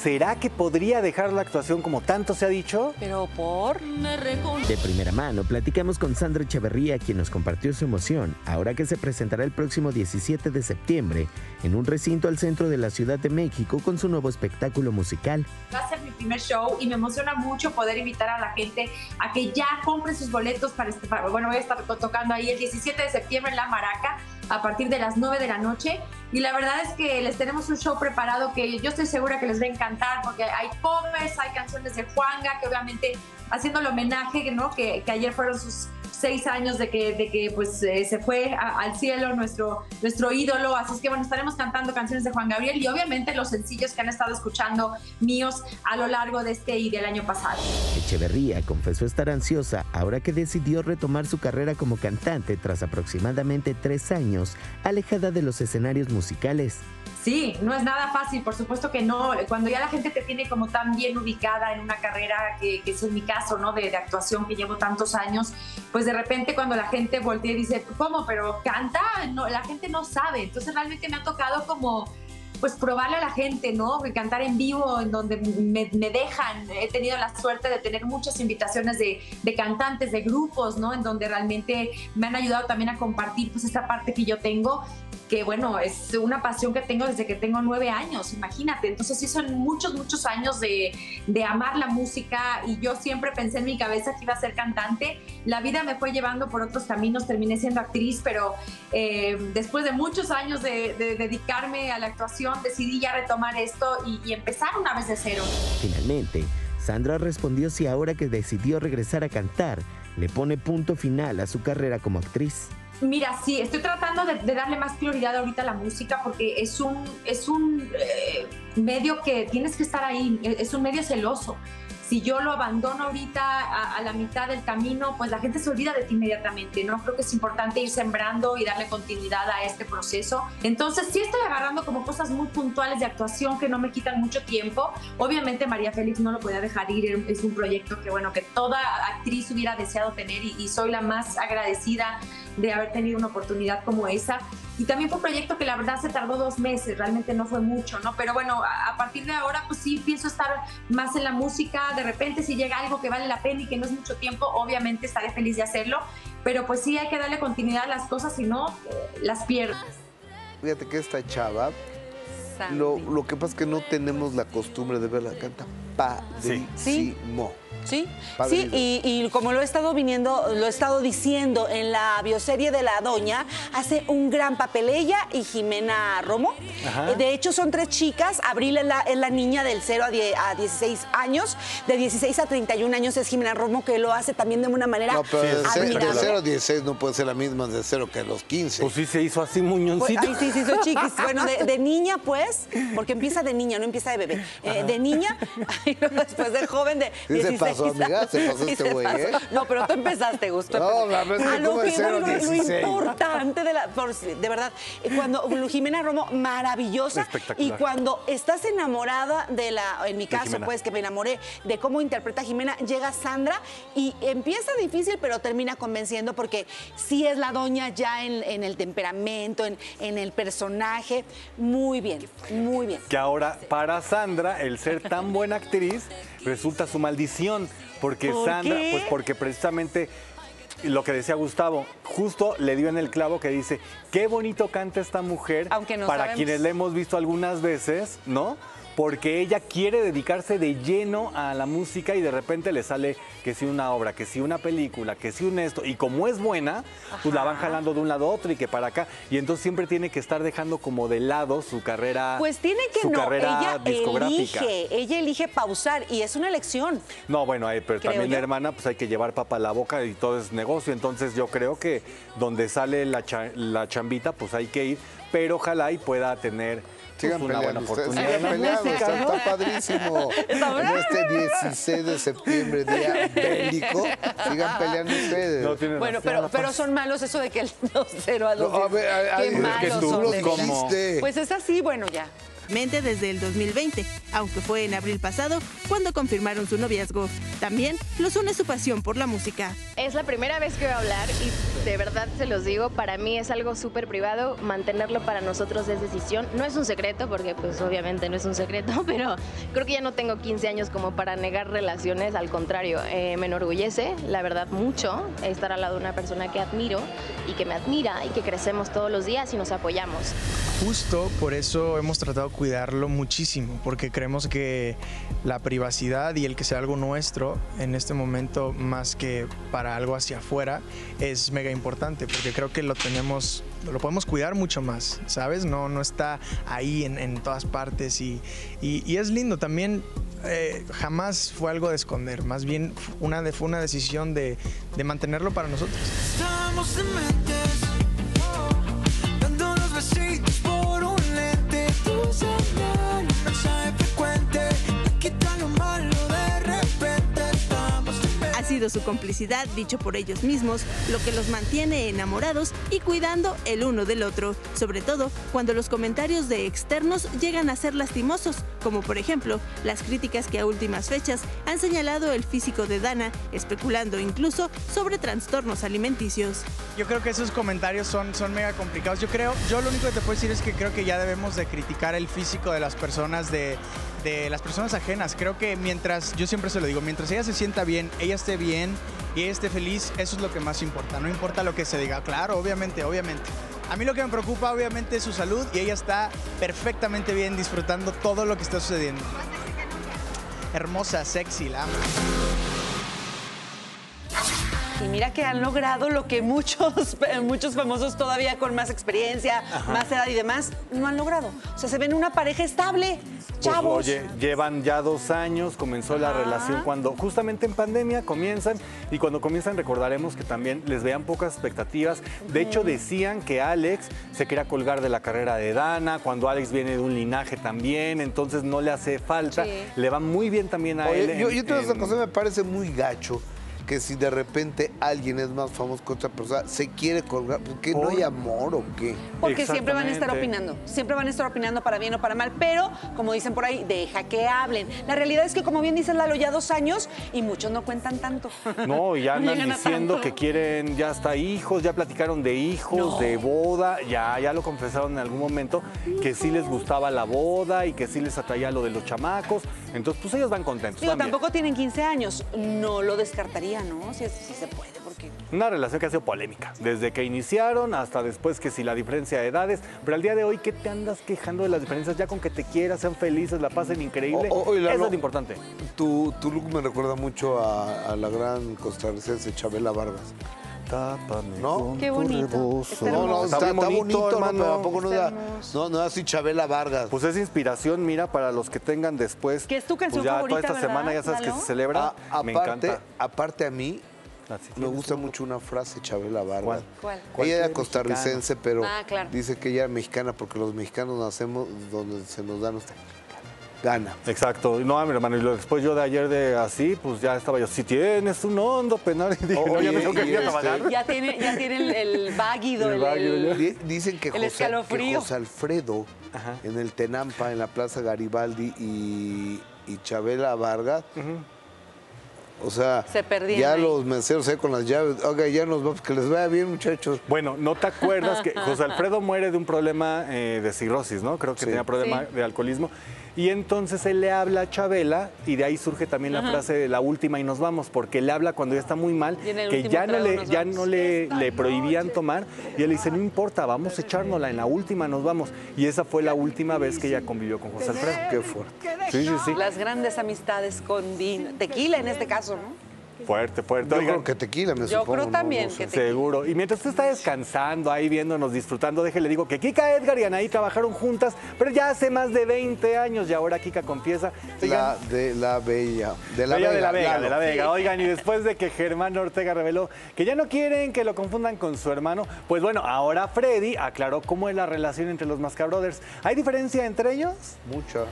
¿Será que podría dejar la actuación como tanto se ha dicho? Pero por... De primera mano, platicamos con Sandra Echeverría, quien nos compartió su emoción, ahora que se presentará el próximo 17 de septiembre en un recinto al centro de la Ciudad de México con su nuevo espectáculo musical. Va a ser mi primer show y me emociona mucho poder invitar a la gente a que ya compren sus boletos para este. para- bueno, voy a estar tocando ahí el 17 de septiembre en La Maraca a partir de las 9 de la noche. Y la verdad es que les tenemos un show preparado que yo estoy segura que les va a encantar porque hay covers, hay canciones de Juanga, que obviamente haciendo el homenaje, ¿no? Que, que ayer fueron sus seis años de que, de que pues eh, se fue al cielo nuestro, nuestro ídolo. Así es que bueno, estaremos cantando canciones de Juan Gabriel y obviamente los sencillos que han estado escuchando míos a lo largo de este y del año pasado. Echeverría confesó estar ansiosa ahora que decidió retomar su carrera como cantante tras aproximadamente tres años alejada de los escenarios musicales. Sí, no es nada fácil, por supuesto que no. Cuando ya la gente te tiene como tan bien ubicada en una carrera, que, que es en mi caso, ¿no? De, de actuación que llevo tantos años, pues de repente cuando la gente voltea y dice, ¿cómo? Pero canta, no, la gente no sabe. Entonces realmente me ha tocado como pues probarle a la gente, ¿no? Cantar en vivo, en donde me, dejan. He tenido la suerte de tener muchas invitaciones de, de cantantes, de grupos, ¿no? En donde realmente me han ayudado también a compartir pues esta parte que yo tengo que bueno, es una pasión que tengo desde que tengo nueve años, imagínate. Entonces sí son muchos, muchos años de, de amar la música y yo siempre pensé en mi cabeza que iba a ser cantante. La vida me fue llevando por otros caminos, terminé siendo actriz, pero eh, después de muchos años de, de dedicarme a la actuación, decidí ya retomar esto y, y empezar una vez de cero. Finalmente, Sandra respondió si ahora que decidió regresar a cantar, le pone punto final a su carrera como actriz. Mira, sí, estoy tratando de, de darle más prioridad ahorita a la música porque es un, es un eh, medio que tienes que estar ahí, e, es un medio celoso. Si yo lo abandono ahorita a, a la mitad del camino, pues la gente se olvida de ti inmediatamente, ¿no? Creo que es importante ir sembrando y darle continuidad a este proceso. Entonces, sí estoy agarrando como cosas muy puntuales de actuación que no me quitan mucho tiempo. Obviamente, María Félix no lo podía dejar ir, es un proyecto que, bueno, que toda actriz hubiera deseado tener y, y soy la más agradecida de haber tenido una oportunidad como esa. Y también fue un proyecto que la verdad se tardó dos meses, realmente no fue mucho, ¿no? Pero bueno, a, partir de ahora pues sí pienso estar más en la música, de repente si llega algo que vale la pena y que no es mucho tiempo, obviamente estaré feliz de hacerlo, pero pues sí hay que darle continuidad a las cosas, si no, eh, las pierdo. Fíjate que esta chava, lo, lo que pasa es que no tenemos la costumbre de verla, canta padrísimo. Sí, Padrísimo. Sí, y, y como lo he estado viniendo, lo he estado diciendo en la bioserie de la Doña, hace un gran papel ella y Jimena Romo. Ajá. Eh, De hecho, son tres chicas. Abril es la, es la niña del 0 a, 10 a 16 años. De 16 a 31 años es Jimena Romo, que lo hace también de una manera No, pero de, ce- de admirable. 0 a 16 no puede ser la misma de 0 que los 15. Pues sí se hizo así Pues, muñoncito. ay, sí, sí, soy chiquis. Bueno, de, de niña, pues, porque empieza de niña, no empieza de bebé. Eh, de niña, después de joven, de Sí se 16 pasó, amiga, se pasó Sí este se güey, pasó. ¿eh? No, pero tú empezaste, Gusto. No, la verdad es que A lo como de que cero a voy, lo- lo 16. importante de la... por- de verdad, eh, cuando Jimena Romo, maravillosa. Espectacular. Y cuando estás enamorada de la... En mi caso, pues, que me enamoré de cómo interpreta Jimena, llega Sandra y empieza difícil, pero termina convenciendo porque sí es la doña ya en, en el temperamento, en, en el personaje. Muy bien, muy bien. Que ahora, para Sandra, el ser tan buena actriz resulta su maldición. Porque ¿Por Sandra, qué? pues porque precisamente lo que decía Gustavo, justo le dio en el clavo que dice, qué bonito canta esta mujer, Aunque no para sabemos. quienes la hemos visto algunas veces, ¿no? Porque ella quiere dedicarse de lleno a la música y de repente le sale que si una obra, que si una película, que si un esto. Y como es buena, pues la van jalando de un lado a otro y que para acá. Y entonces siempre tiene que estar dejando como de lado su carrera. Pues tiene que su no, carrera ella discográfica. elige, ella elige pausar y es una elección. No, bueno, ahí, pero Creo también yo. hermana, pues hay que llevar papa a la boca y todo es negocio. Entonces yo creo que donde sale la, cha- la chambita, pues hay que ir, pero ojalá y pueda tener Sigan una buena peleando ustedes, oportunidad. sigan peleando, está, padrísimo. En este 16 de septiembre, día bélico, sigan peleando ustedes. No Bueno, razón, pero, pero son malos eso de que el 2-0 a los No, a ver, a- a- Qué es que malos tú son los. Pues es así, bueno, ya. Desde el 2020, aunque fue en abril pasado cuando confirmaron su noviazgo. También los une su pasión por la música. Es la primera vez que voy a hablar y de verdad se los digo, para mí es algo súper privado, mantenerlo para nosotros es decisión. No es un secreto, porque pues obviamente no es un secreto, pero creo que ya no tengo 15 años como para negar relaciones, al contrario, eh, me enorgullece, la verdad, mucho estar al lado de una persona que admiro y que me admira y que crecemos todos los días y nos apoyamos. Justo por eso hemos tratado cuidarlo muchísimo, porque creemos que la privacidad y el que sea algo nuestro en este momento, más que para algo hacia afuera, es mega importante, porque creo que lo tenemos, lo podemos cuidar mucho más, ¿sabes? No, no está ahí en, en todas partes y, y- y es lindo también. eh, jamás fue algo de esconder, más bien una, de- fue una decisión de, de mantenerlo para nosotros. Estamos dementes, dando los besitos. Tu señal, mensaje frecuente, me quita lo malo de sido su complicidad, dicho por ellos mismos, lo que los mantiene enamorados y cuidando el uno del otro, sobre todo cuando los comentarios de externos llegan a ser lastimosos, como por ejemplo las críticas que a últimas fechas han señalado el físico de Dana, especulando incluso sobre trastornos alimenticios. Yo creo que esos comentarios son, son mega complicados. Yo creo, yo lo único que te puedo decir es que creo que ya debemos de criticar el físico de las personas, de, de las personas ajenas. Creo que mientras, yo siempre se lo digo, mientras ella se sienta bien, ella esté bien y esté feliz, eso es lo que más importa. No importa lo que se diga, claro, obviamente, obviamente. A mí lo que me preocupa obviamente es su salud y ella está perfectamente bien disfrutando todo lo que está sucediendo. Hermosa, sexy, la amo. Y mira que han logrado lo que muchos, muchos famosos todavía con más experiencia, más edad y demás, no han logrado. O sea, se ven una pareja estable, Pues, chavos. oye, llevan ya dos años, comenzó la relación cuando justamente en pandemia comienzan y cuando comienzan recordaremos que también les vean pocas expectativas. De hecho decían que Alex se quería colgar de la carrera de Dana, cuando Alex viene de un linaje también, entonces no le hace falta. Sí. Le va muy bien también a Oye, él. yo, en- yo te digo en- cosa, me parece muy gacho que si de repente alguien es más famoso que otra persona, se quiere colgar, ¿por qué no hay amor o qué? Porque siempre van a estar opinando, siempre van a estar opinando para bien o para mal, pero como dicen por ahí, deja que hablen. La realidad es que como bien dice Lalo, ya dos años y muchos no cuentan tanto. No, y ya andan diciendo tanto. que quieren ya hasta hijos, ya platicaron de hijos, No. de boda, ya, ya lo confesaron en algún momento, que sí les gustaba la boda y que sí les atraía lo de los chamacos. Entonces, pues ellos van contentos Digo, también. tampoco tienen 15 años, no lo descartaría, ¿no? Si, si se puede, porque... Una relación que ha sido polémica, desde que iniciaron hasta después que si la diferencia de edades, pero al día de hoy, ¿qué te andas quejando de las diferencias? Ya con que te quieras, sean felices, la pasen increíble, O- o- oye, Lalo, eso es lo importante. Tu, tu look me recuerda mucho a, a la gran costarricense Chabela Vargas. Tápame ¿No? con Qué tu bonito, rebozo. está No, no, hermoso. está, está bonito, ¿no? hermano. Pero ¿a poco no da? No, no, así Chabela Vargas. Pues es inspiración, mira, para los que tengan después. Que es tu canción pues ya favorita, toda esta ¿verdad, semana ya sabes que se celebra. A- me aparte, encanta. aparte a mí, Así me gusta un- mucho una frase Chabela Vargas. ¿Cuál? Ella era costarricense, pero Ah, claro. dice que ella era mexicana porque los mexicanos nacemos donde se nos da nuestra gana. Exacto. No, mi hermano, y lo- después yo de ayer de así, pues ya estaba yo, si tienes un hondo penal, y dije, no, ya me tengo que y ir a este- trabajar. Ya tiene, ya tiene el, el váguido, El váguido, el- Dicen que El José, escalofrío. que José Alfredo Ajá. en el Tenampa, en la Plaza Garibaldi y, y Chabela Vargas, o sea, Se ya ahí. los meseros ahí con las llaves, oiga, ya nos vamos, que les vaya bien muchachos. Bueno, ¿no te acuerdas que José Alfredo muere de un problema eh, de cirrosis, ¿no? Creo que Sí. tenía problema Sí. de alcoholismo. Y entonces él le habla a Chabela y de ahí surge también la frase de la última y nos vamos, porque le habla cuando ya está muy mal, que ya no le, ya no le, le prohibían tomar y él le dice, no importa, vamos a echárnosla, en la última nos vamos. Y esa fue la última vez que ella convivió con José Alfredo. Qué fuerte. Sí, sí, sí. Las grandes amistades con vino. Tequila en este caso, ¿no? Fuerte, fuerte. Yo Oigan, creo que tequila, me Yo supongo. creo no- también no sé. que tequila. Seguro. Y mientras usted está descansando ahí, viéndonos, disfrutando, déjele digo que Kika Edgar y Anaí trabajaron juntas, pero ya hace más de 20 años y ahora Kika confiesa. La de la Bella. De la Bella Vega. de la Vega, de la Vega. Oigan, y después de que Germán Ortega reveló que ya no quieren que lo confundan con su hermano, pues bueno, ahora Freddy aclaró cómo es la relación entre los Masca Brothers. ¿Hay diferencia entre ellos? Mucha.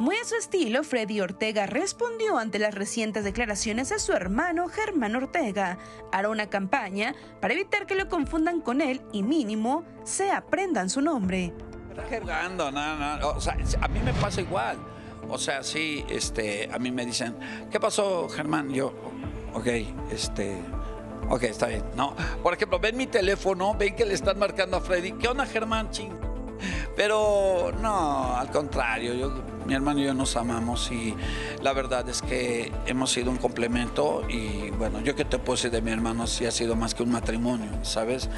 Muy a su estilo, Freddy Ortega respondió ante las recientes declaraciones de su hermano Germán Ortega. Hará una campaña para evitar que lo confundan con él y mínimo se aprendan su nombre. jugando, no, no, o sea, a mí me pasa igual. O sea, sí, este, a mí me dicen, ¿qué pasó, Germán? Yo, ok, este, ok, está bien, ¿no? Por ejemplo, ven mi teléfono, ven que le están marcando a Freddy, ¿qué onda, Germán? Ching. Pero no, al contrario, yo, mi hermano y yo nos amamos y la verdad es que hemos sido un complemento y bueno, yo que te decir de mi hermano, sí ha sido más que un matrimonio, ¿sabes?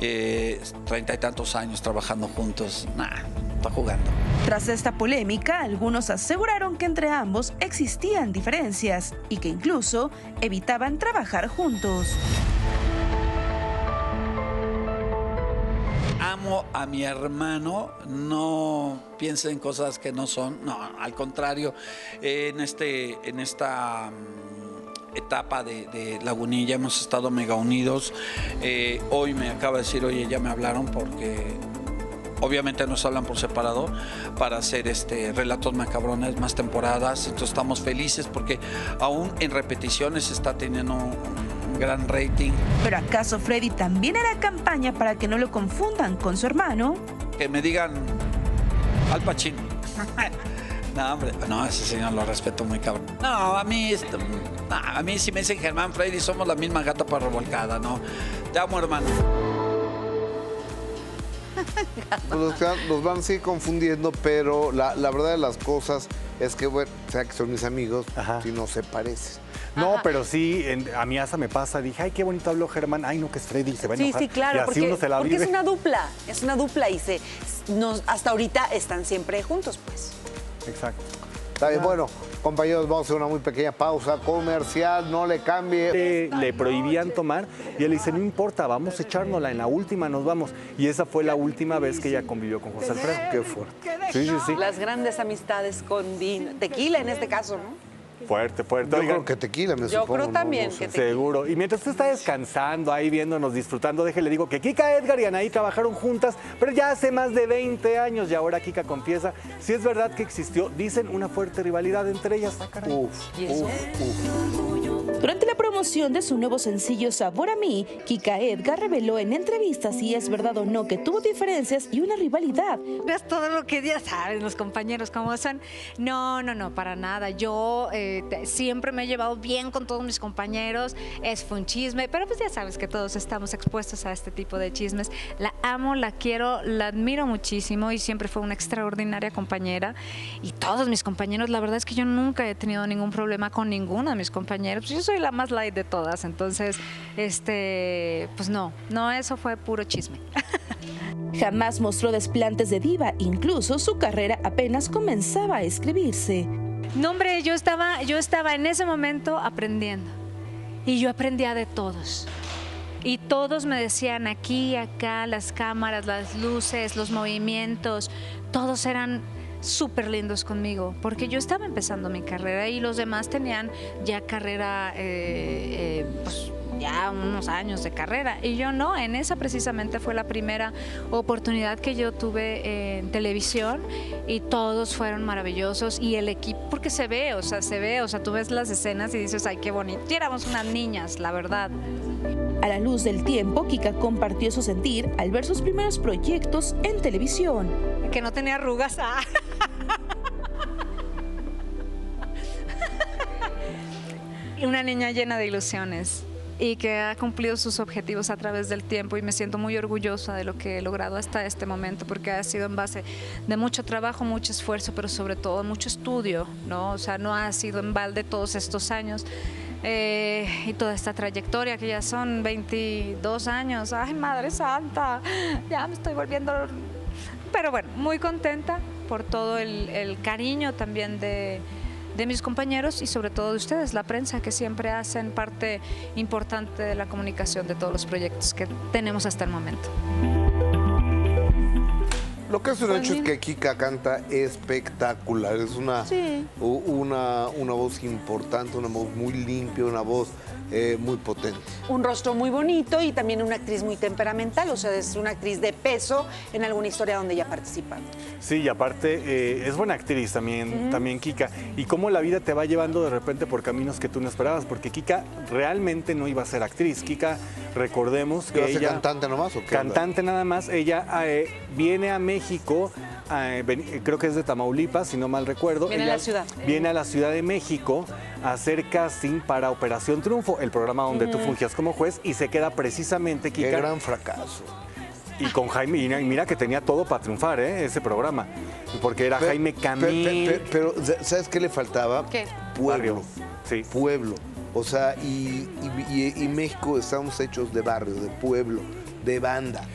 Eh, Treinta y tantos años trabajando juntos, nah, está jugando. Tras esta polémica, algunos aseguraron que entre ambos existían diferencias y que incluso evitaban trabajar juntos. Amo a mi hermano, no piensen en cosas que no son, no, al contrario, en, este, en esta mm, etapa de, de Lagunilla hemos estado mega unidos. Eh, hoy me acaba de decir, oye, ya me hablaron porque obviamente nos hablan por separado para hacer este relatos macabrones, más temporadas, entonces estamos felices porque aún en repeticiones está teniendo un gran rating. ¿Pero acaso Freddy también hará campaña para que no lo confundan con su hermano? que me digan Al Pacino. no, hombre, no, ese señor lo respeto muy cabrón. No, a mí, este, a mí si me dicen Germán Freddy, somos la misma gata para revolcada, ¿no? Te amo, hermano. Pues los, los van a seguir confundiendo, pero la, la verdad de las cosas es que, bueno, sea que son mis amigos, si no se parecen. No, pero sí, en- a mí hasta me pasa, dije, ay, qué bonito habló Germán, ay, no, que es Freddy, se va a Sí, enojar. sí, claro, y así porque, uno se la porque vive. es una dupla, es una dupla y se, nos, hasta ahorita están siempre juntos, pues. Exacto. Está bien, bueno, compañeros, vamos a hacer una muy pequeña pausa comercial, no le cambie. Le, le prohibían tomar y él dice, no importa, vamos a echárnosla, en la última nos vamos. Y esa fue la última vez que ella convivió con José Alfredo. Qué fuerte. Sí, sí, sí. Las grandes amistades con vino. Tequila en este caso, ¿no? Fuerte, fuerte. Yo Oigan, creo que tequila, me Yo supongo. creo no- también no sé. que te- Seguro. Y mientras usted está descansando ahí viéndonos, disfrutando, déjele digo que Kika Edgar y Anaí trabajaron juntas, pero ya hace más de 20 años y ahora Kika confiesa si es verdad que existió, dicen, una fuerte rivalidad entre ellas. Ah, caray. Uf, uf, uf. Durante la promoción de su nuevo sencillo Sabor a mí, Kika Edgar reveló en entrevistas si es verdad o no que tuvo diferencias y una rivalidad. Ves todo lo que ya saben los compañeros cómo son. No, no, no, para nada. Yo eh, siempre me he llevado bien con todos mis compañeros. Es un chisme, pero pues ya sabes que todos estamos expuestos a este tipo de chismes. La amo, la quiero, la admiro muchísimo y siempre fue una extraordinaria compañera. Y todos mis compañeros, la verdad es que yo nunca he tenido ningún problema con ninguno de mis compañeros. Soy la más light de todas, entonces, este, pues no, no, eso fue puro chisme. Jamás mostró desplantes de diva, incluso su carrera apenas comenzaba a escribirse. No, hombre, yo estaba, yo estaba en ese momento aprendiendo. Y yo aprendía de todos. Y todos me decían aquí, acá, las cámaras, las luces, los movimientos, todos eran súper lindos conmigo, porque yo estaba empezando mi carrera y los demás tenían ya carrera, eh, eh, pues ya unos años de carrera. Y yo no, en esa precisamente fue la primera oportunidad que yo tuve en televisión y todos fueron maravillosos y el equipo, porque se ve, o sea, se ve, o sea, tú ves las escenas y dices, ay, qué bonito. Y éramos unas niñas, la verdad. A la luz del tiempo, Kika compartió su sentir al ver sus primeros proyectos en televisión. Que no tenía arrugas. ah. Una niña llena de ilusiones. y que ha cumplido sus objetivos a través del tiempo y me siento muy orgullosa de lo que he logrado hasta este momento porque ha sido en base de mucho trabajo, mucho esfuerzo, pero sobre todo mucho estudio, ¿no? O sea, no ha sido en balde todos estos años. eh, y toda esta trayectoria que ya son 22 años, ay Madre Santa, ya me estoy volviendo pero bueno, muy contenta por todo el, el cariño también de, de mis compañeros y sobre todo de ustedes, la prensa, que siempre hacen parte importante de la comunicación de todos los proyectos que tenemos hasta el momento. Lo que es un hecho es que Kika canta espectacular. Es una, Sí. una, una voz importante, una voz muy limpia, una voz eh, muy potente. Un rostro muy bonito y también una actriz muy temperamental, o sea, es una actriz de peso en alguna historia donde ella participa. Sí, y aparte eh, es buena actriz también, también Kika. Y cómo la vida te va llevando de repente por caminos que tú no esperabas, porque Kika realmente no iba a ser actriz. Kika, recordemos que ¿Iba a ser ella... cantante nomás o qué? Cantante nada más. Ella eh, viene a México, eh, ven- creo que es de Tamaulipas, si no mal recuerdo. Viene a la ciudad. Viene a la Ciudad de México hacer casting para Operación Triunfo, el programa donde tú fungías como juez, y se queda precisamente Kika. Qué gran fracaso. Y con Jaime, y mira que tenía todo para triunfar, ¿eh? ese programa. Porque era Jaime Camil. pe- pe- Pero, ¿sabes qué le faltaba? ¿Qué? Pueblo. Sí. Pueblo. O sea, y, y- y- y México estamos hechos de barrio, de pueblo, de banda.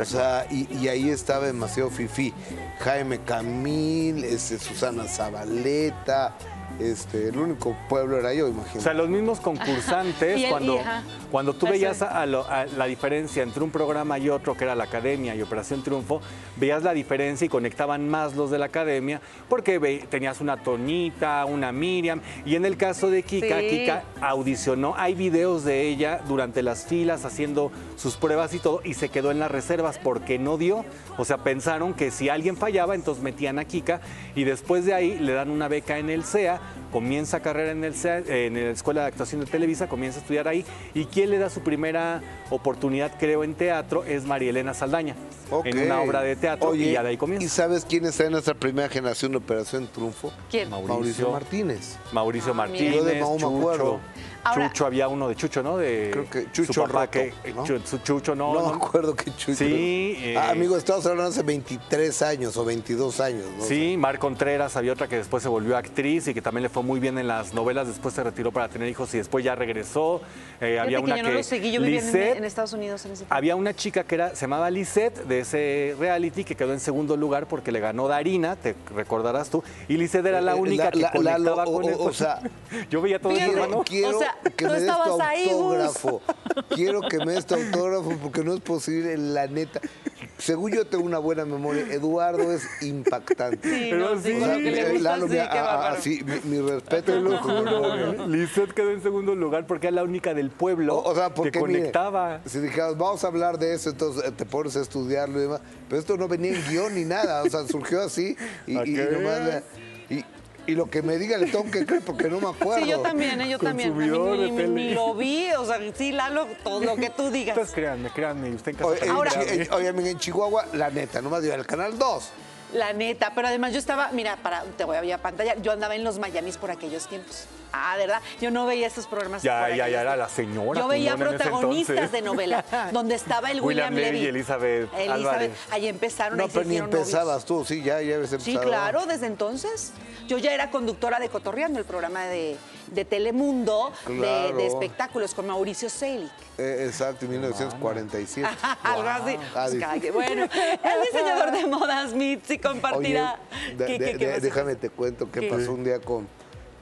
O sea, y, y ahí estaba demasiado fifí. Jaime Camil, este, Susana Zabaleta, este, el único pueblo era yo, imagino. O sea, los mismos concursantes, Y el- cuando, y. cuando tú veías a lo- a la diferencia entre un programa y otro, que era la Academia y Operación Triunfo, veías la diferencia y conectaban más los de la Academia, porque ve- tenías una Tonita, una Miriam, y en el caso de Kika, Sí. Kika audicionó, hay videos de ella durante las filas haciendo sus pruebas y todo, y se quedó en las reservas porque no dio, o sea, pensaron que si alguien fallaba, entonces metían a Kika, y después de ahí le dan una beca en el CEA, comienza carrera en el CEA, en la Escuela de Actuación de Televisa, comienza a estudiar ahí, y quien le da su primera oportunidad, creo, en teatro es María Elena Saldaña, en una obra de teatro, Oye, y ya de ahí comienza. ¿Y sabes quién está en nuestra primera generación de Operación Triunfo? ¿Quién? Mauricio, Martínez. Mauricio Ah, Martínez, Yo de Mau me Chucho. acuerdo. Ahora- Chucho, había uno de Chucho, ¿no? De Creo que su Chucho papá Roto, que ¿no? Chu- su Chucho no, No, no. me acuerdo que Chucho. Sí, eh, Ah, amigo, estamos hablando hace 23 años o 22 años, ¿no? Sí, Mar Contreras, había otra que después se volvió actriz y que también le fue muy bien en las novelas, después se retiró para tener hijos y después ya regresó. Eh, había una que yo no lo seguí, yo vivía en, Lisette, en Estados Unidos en ese tiempo. había una chica que era, se llamaba Lisette de ese reality que quedó en segundo lugar porque le ganó Darina, te recordarás tú, y Lisette era la Eh, única la- que la- conectaba con o- él. o- o sea, yo veía todo eso, hermano. quiero O sea, que tú me des tu ahí, autógrafo. Quiero que me des tu autógrafo porque no es posible, la neta. Según yo tengo una buena memoria, Eduardo es impactante. Sí, no, sí, con lo que le eh, gusta, Lalo, sí, mira, mi, mi respeto. Te lo juro. Lisette quedó en segundo lugar porque era la única del pueblo O, o sea, que porque mire, conectaba. si dijeras, vamos a hablar de eso, entonces eh, te pones a estudiarlo y demás. Pero esto no venía en guion ni nada. O sea, surgió así y, ¿A y nomás. Y, lo que me diga le tengo que creer porque no me acuerdo. Sí, yo también, ¿eh? yo también. Ni, ni- lo vi, o sea, sí, Lalo, todo lo que tú digas. Entonces créanme, créanme, usted en casa Oye, en Ahora- en- oye, amiga, en Chihuahua, la neta, nomás dio al canal 2. La neta, pero además yo estaba, mira, para, te voy a ver a pantalla, yo andaba en los Miamis por aquellos tiempos. Ah, ¿verdad? Yo no veía esos programas. Ya, ya, ya era la señora. Yo veía protagonistas de novela, donde estaba el William, William Levy y. Elizabeth Álvarez. Ahí empezaron, No, ahí se pero ni novios. empezabas tú, sí, ya, ya habías Sí, empezado. claro, desde entonces. Yo ya era conductora de Cotorreando, el programa de, de Telemundo de- Claro. de, espectáculos con Mauricio Selig. Eh, exacto, en 1947. Algo así. Ah. Bueno, el diseñador de modas Mitzi compartirá. Oye, de- ¿Qué- de- qué- qué de- pasó? déjame te cuento qué ¿Qué? pasó un día con,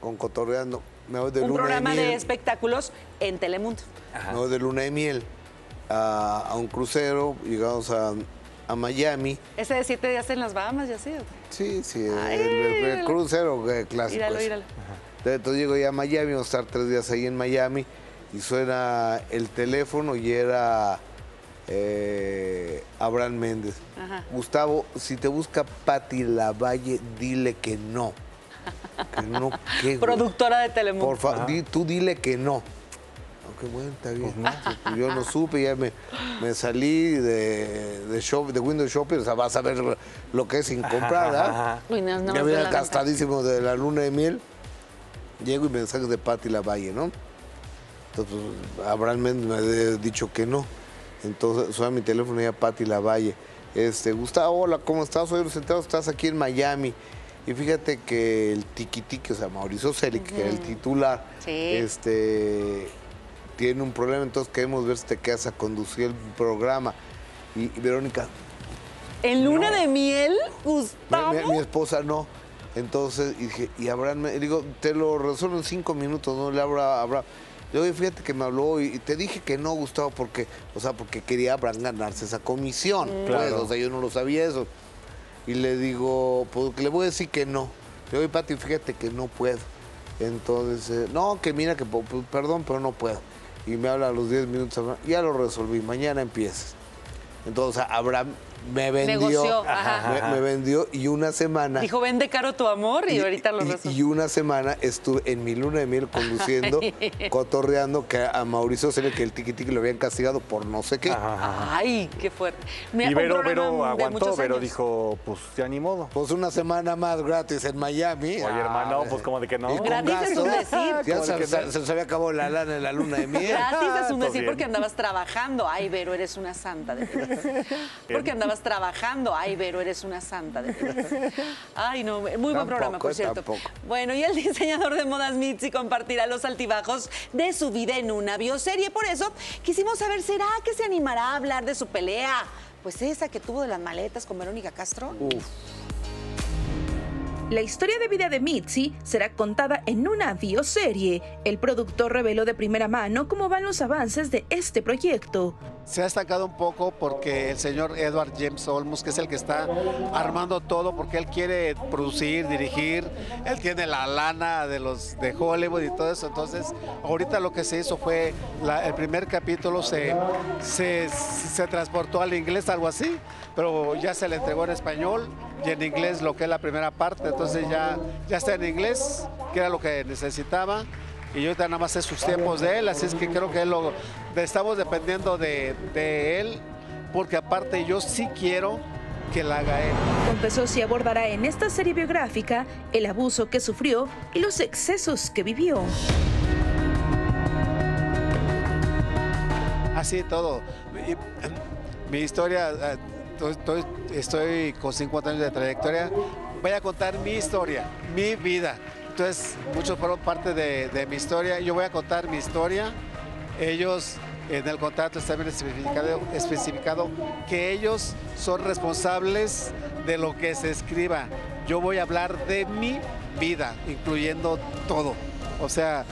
con Cotorreando. Me voy de Un luna programa de espectáculos en Telemundo. Me voy de luna de miel a, a un crucero, llegamos a, a Miami. Ese de siete días en las Bahamas, ya sí. Sí, sí, el, Ay, el- el crucero eh, clásico. Míralo, ese. míralo. Entonces llego ya a Miami, vamos a estar tres días ahí en Miami y suena el teléfono y era eh, Abraham Méndez. Ajá. Gustavo, si te busca Patti Lavalle, dile que no. Que no, ¿qué, güey? Productora de Telemundo. Por favor, di- tú dile que no. Ok, bueno, está bien. Pues Yo no supe, ya me, me salí de, de, shop, de Windows Shopping, o sea, vas a ver lo que es sin comprar, no, no, ya no, venía gastadísimo de la luna de miel. Llego y mensajes de Patti Lavalle, ¿no? Entonces, pues, Abraham me ha dicho que no. Entonces, suena mi teléfono y a Pati Lavalle. Este, Gustavo, hola, ¿cómo estás? Soy Centavo, estás aquí en Miami. Y fíjate que el tiki, o sea, Mauricio Celic, que era el titular, Sí. este, tiene un problema, entonces queremos ver si te quedas a conducir el programa. Y, y Verónica, ¿En luna de miel, mi, Gustavo? mi- mi esposa no. Entonces, y dije, y Abraham, me- digo, te lo resuelvo en cinco minutos, ¿no? Le hablo a Abraham. Le digo, "Oye, fíjate que me habló y, y te dije que no, Gustavo, porque, o sea, porque quería Abraham ganarse esa comisión. Mm. Pues, Claro. o sea, yo no lo sabía eso. Y le digo, pues le voy a decir que no. Le digo, Pati, fíjate que no puedo. Entonces, eh, no, que mira, que pues, perdón, pero no puedo. Y me habla a los 10 minutos, ya lo resolví, mañana empiezas. Entonces, Abraham me vendió. Negoció, ajá. Me, me vendió y una semana. Dijo, vende caro tu amor y, ahorita lo y- resuelve. y una semana estuve en mi luna de miel conduciendo, cotorreando que a Mauricio Celia que el tiki tiki lo habían castigado por no sé qué. Ay, qué fuerte. Mira, Y un Vero, Vero aguantó, Vero años. dijo, pues ya ni modo. Pues una semana más gratis en Miami. Oye, hermano, pues como de que no. Y con Gratis es un decir. Ya se, que se- había acabado la lana en la luna de miel. Gratis es un Pues decir bien. porque andabas trabajando. Ay, Vero, eres una santa de. Porque andabas trabajando. Ay, Vero, eres una santa de. Ay, no, muy buen Tampoco, programa, por cierto. tampoco. Bueno, y el diseñador de modas Mitzi compartirá los altibajos de su vida en una bioserie. Por eso quisimos saber, ¿será que se animará a hablar de su pelea? Pues esa que tuvo de las maletas con Verónica Castro. La historia de vida de Mitzi será contada en una bioserie. El productor reveló de primera mano cómo van los avances de este proyecto. Se ha estancado un poco porque el señor Edward James Olmos, que es el que está armando todo, porque él quiere producir, dirigir, él tiene la lana de los de Hollywood y todo eso. Entonces, ahorita lo que se hizo fue el primer capítulo se, se transportó al inglés, algo así, pero ya se le entregó en español y en inglés lo que es la primera parte. Entonces ya, ya está en inglés, que era lo que necesitaba y yo ahorita nada más sé sus tiempos de él, así es que creo que él lo, estamos dependiendo de, de él, porque aparte yo sí quiero que la haga él. Confesó si abordará en esta serie biográfica el abuso que sufrió y los excesos que vivió. Así todo. Mi historia, eh, estoy, estoy- con 50 años de trayectoria, voy a contar mi historia, mi vida. Entonces, muchos fueron parte de, de mi historia, yo voy a contar mi historia. Ellos, en el contrato está bien especificado, especificado que ellos son responsables de lo que se escriba. Yo voy a hablar de mi vida, incluyendo todo. O sea,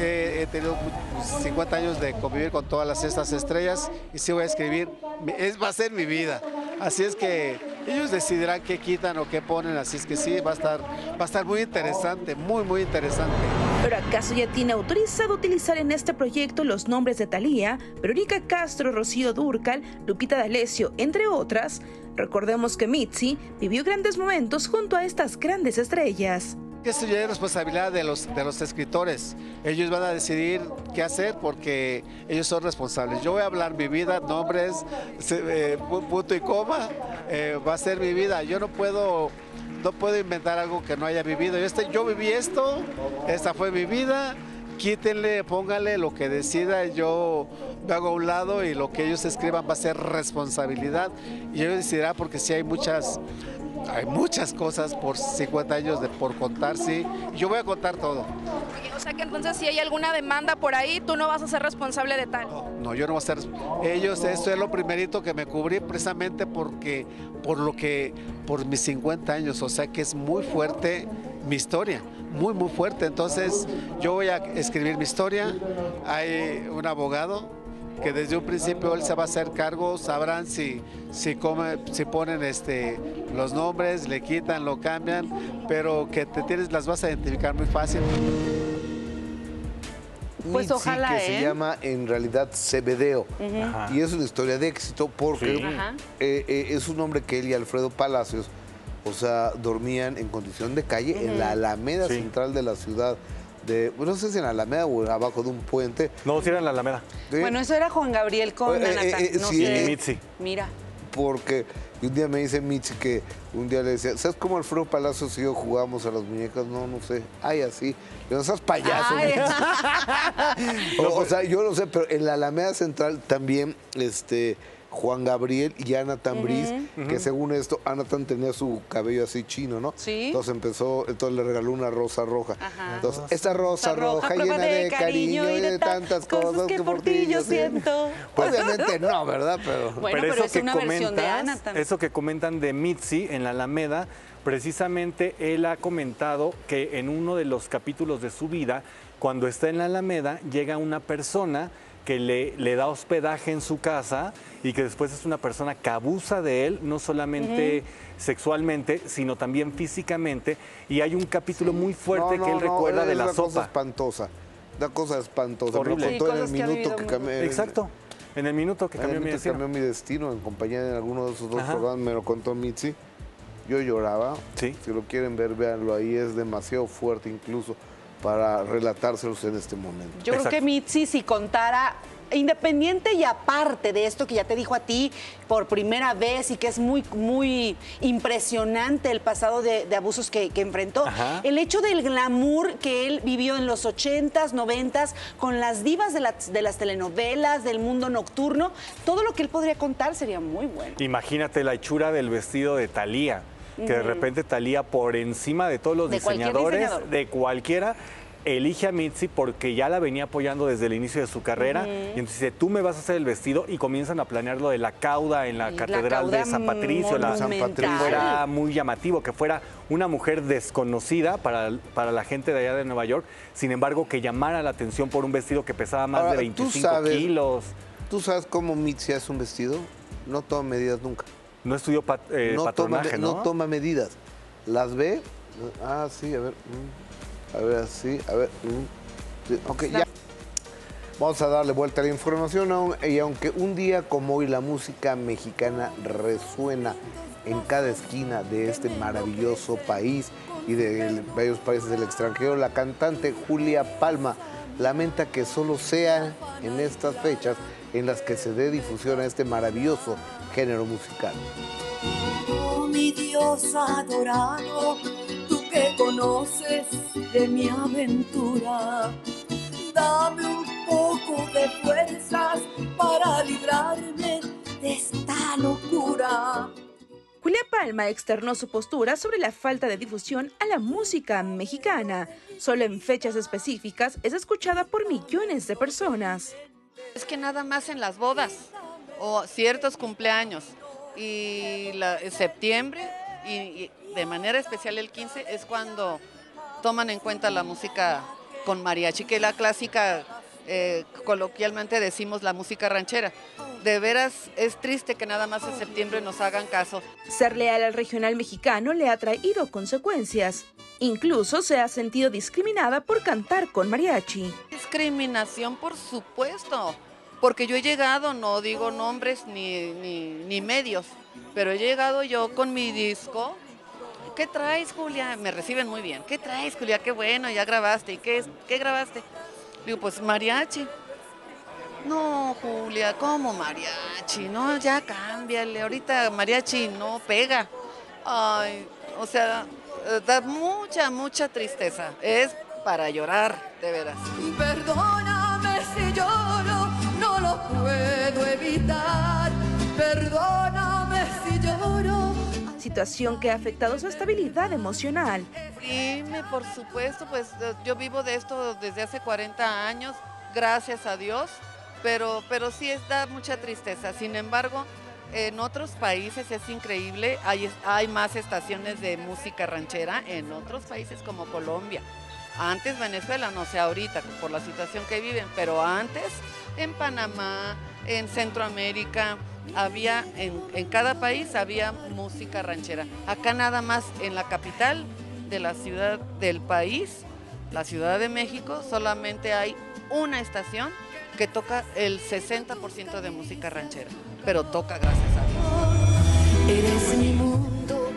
he, tenido mu- 50 años de convivir con todas estas estrellas y sí voy a escribir, es, va a ser mi vida. Así es que ellos decidirán qué quitan o qué ponen, así es que sí, va a estar, va a estar muy interesante, muy, muy interesante. ¿Pero acaso ya tiene autorizado utilizar en este proyecto los nombres de Thalía, Verónica Castro, Rocío Durcal, Lupita D'Alessio, entre otras? Recordemos que Mitzi vivió grandes momentos junto a estas grandes estrellas. Que Esto ya es responsabilidad de los, de los escritores. Ellos van a decidir qué hacer porque ellos son responsables. Yo voy a hablar mi vida, nombres, eh, pu- punto y coma, eh, va a ser mi vida. Yo no puedo, no puedo inventar algo que no haya vivido. Yo viví esto, esta fue mi vida. Quítenle, pónganle lo que decida, yo me hago a un lado y lo que ellos escriban va a ser responsabilidad. Y ellos decidirán porque sí hay muchas, hay muchas cosas por 50 años de por contar, sí. Yo voy a contar todo. O sea que entonces si hay alguna demanda por ahí, tú no vas a ser responsable de tal. No, yo no voy a estar. Ellos, esto es lo primerito que me cubrí precisamente porque, por lo que, por mis 50 años, o sea que es muy fuerte mi historia, muy, muy fuerte. Entonces, yo voy a escribir mi historia. Hay un abogado que desde un principio él se va a hacer cargo, sabrán si, si, come- si ponen este, los nombres, le quitan, lo cambian, pero que te tienes, las vas a identificar muy fácil. Pues Mitzi, ojalá, que se ¿eh? llama en realidad Cebedeo. Y es una historia de éxito porque Sí. Eh, eh, es un hombre que él y Alfredo Palacios, o sea, dormían en condición de calle en la Alameda Sí. central de la ciudad. De, no sé si en Alameda o abajo de un puente. No, si era en la Alameda. Bueno, eso era Juan Gabriel con Eh, eh, Ana Castro, eh, no sí, sé. eh, Mitzi. Mira. porque un día me dice Mitzi que un día le decía, ¿sabes cómo Alfredo Palacios y yo jugamos a las muñecas? No, no sé. Ay, así. Le digo, seas payaso. Ay. Mitzi". o, o sea, yo no sé, pero en la Alameda Central también, este... Juan Gabriel y Anatan Briz, Ujú. que según esto, Anatan tenía su cabello así chino, ¿no? Sí. Entonces empezó, entonces le regaló una rosa roja. Ajá. Entonces, esta rosa roja, llena de cariño y de tantas cosas que por ti yo siento. Obviamente no, ¿verdad? Pero, Bueno, pero es una versión de Ana también. Eso que comentan de Mitzi en la Alameda, precisamente él ha comentado que en uno de los capítulos de su vida, cuando está en la Alameda, llega una persona que le, le da hospedaje en su casa y que después es una persona que abusa de él, no solamente sexualmente, sino también físicamente. Y hay un capítulo muy fuerte No, que él no, recuerda de la una cosa sopa. espantosa. Una cosa espantosa. Horrible. Me lo Sí, contó en el que minuto que muy- cambié. Exacto. En el minuto que mi que destino. cambió mi destino, en compañía de alguno de esos dos Ajá. programas, me lo contó Mitzi. Yo lloraba. Sí. Si lo quieren ver, véanlo ahí. Es demasiado fuerte incluso para relatárselos en este momento. Yo creo que Mitzi, si contara, independiente y aparte de esto que ya te dijo a ti por primera vez y que es muy, muy impresionante el pasado de, de abusos que, que enfrentó, Ajá. el hecho del glamour que él vivió en los 80s, 90s, con las divas de, las- de las telenovelas, del mundo nocturno, todo lo que él podría contar sería muy bueno. Imagínate la hechura del vestido de Thalía, que de repente Thalía por encima de todos los De cualquier diseñadores, diseñador. de cualquiera, elige a Mitzi porque ya la venía apoyando desde el inicio de su carrera y entonces dice, tú me vas a hacer el vestido y comienzan a planear lo de la cauda en la Y la catedral de San Patricio, la. San Patricio fuera muy llamativo, que fuera una mujer desconocida para, para la gente de allá de Nueva York, sin embargo que llamara la atención por un vestido que pesaba más Ahora, de ¿tú 25 sabes- kilos. ¿Tú sabes cómo Mitzi hace un vestido? No toma medidas nunca. No estudió pat- eh, no, toma, patronaje, no ¿no? toma medidas. Las ve. Ah, sí, a ver. mm, A ver, así, a ver. mm, sí, ok, ya. Vamos a darle vuelta a la información. Y aunque un día como hoy la música mexicana resuena en cada esquina de este maravilloso país y de varios países del extranjero, la cantante Julia Palma lamenta que solo sea en estas fechas en las que se dé difusión a este maravilloso género musical. Oh, mi Dios adorado, tú que conoces de mi aventura, dame un poco de fuerzas para librarme de esta locura. Julia Palma externó su postura sobre la falta de difusión a la música mexicana. Solo en fechas específicas es escuchada por millones de personas. Es que nada más en las bodas o ciertos cumpleaños y la, septiembre y, y de manera especial el 15 es cuando toman en cuenta la música con mariachi, que es la clásica, eh, coloquialmente decimos la música ranchera. De veras es triste que nada más en septiembre nos hagan caso. Ser leal al regional mexicano le ha traído consecuencias. Incluso se ha sentido discriminada por cantar con mariachi. Discriminación, por supuesto, porque yo he llegado, no digo nombres ni, ni, medios, pero he llegado yo con mi disco. ¿Qué traes, Julia? Me reciben muy bien. ¿Qué traes, Julia? Qué bueno, ya grabaste. ¿Y qué, qué grabaste? Digo, pues mariachi. No, Julia, ¿cómo mariachi? No, ya cámbiale. Ahorita mariachi no pega. Ay, o sea, da mucha, mucha tristeza. Es para llorar, de veras. Perdóname evitar. Perdóname si lloro. Situación que ha afectado su estabilidad emocional. Dime, por supuesto, pues eh, yo vivo de esto desde hace 40 años, gracias a Dios, pero, pero sí es, da mucha tristeza. Sin embargo, en otros países es increíble, hay, hay más estaciones de música ranchera en otros países como Colombia. Antes Venezuela, no sé ahorita por la situación que viven, pero antes en Panamá, en Centroamérica, había, en, cada país había música ranchera. Acá nada más en la capital de la ciudad del país, la Ciudad de México, solamente hay una estación que toca el 60% de música ranchera, pero toca gracias a Dios.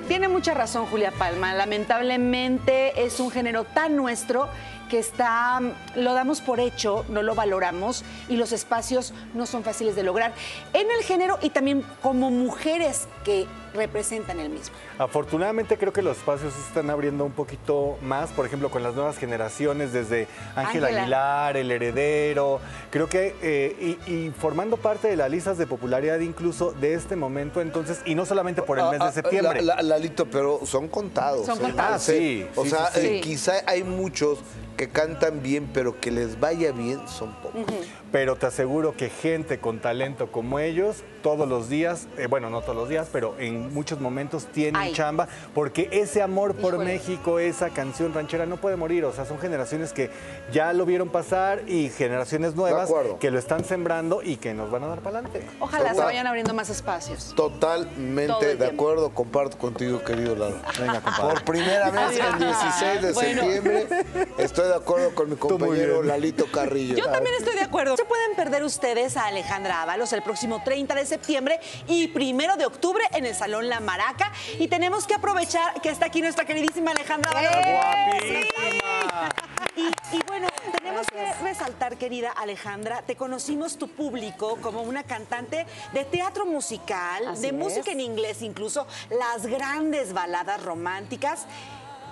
Tiene mucha razón Julia Palma. Lamentablemente es un género tan nuestro que está, lo damos por hecho, no lo valoramos y los espacios no son fáciles de lograr en el género y también como mujeres que representan el mismo. Afortunadamente creo que los espacios se están abriendo un poquito más, por ejemplo, con las nuevas generaciones, desde Ángel Ángela. Aguilar, El Heredero, creo que, eh, y, y formando parte de las listas de popularidad incluso de este momento, entonces, y no solamente por el mes Ah, de septiembre. La- la- Lalito, pero son contados. Son ¿eh? contados. Sí. Ah, sí, O sí, sea, sí, sí. eh, quizá hay muchos que cantan bien, pero que les vaya bien son pocos. Pero te aseguro que gente con talento como ellos, todos los días, eh, bueno, no todos los días, pero en muchos momentos tienen Ay. chamba, porque ese amor por México, esa canción ranchera no puede morir. O sea, son generaciones que ya lo vieron pasar y generaciones nuevas que lo están sembrando y que nos van a dar para adelante. Ojalá se vayan abriendo más espacios. Totalmente de acuerdo, comparto contigo, querido Lalo. Venga, compadre. Por primera vez el 16 de Bueno. septiembre estoy de acuerdo con mi compañero. Lalito Carrillo. Yo también estoy de acuerdo. Se pueden perder ustedes a Alejandra Ábalos el próximo 30 de septiembre y primero de octubre en el Salón La Maraca. Y tenemos que aprovechar que está aquí nuestra queridísima Alejandra Ábalos. Y, y bueno, tenemos que resaltar, querida Alejandra, te conocimos tu público como una cantante de teatro musical, Así de es. música en inglés incluso, las grandes baladas románticas.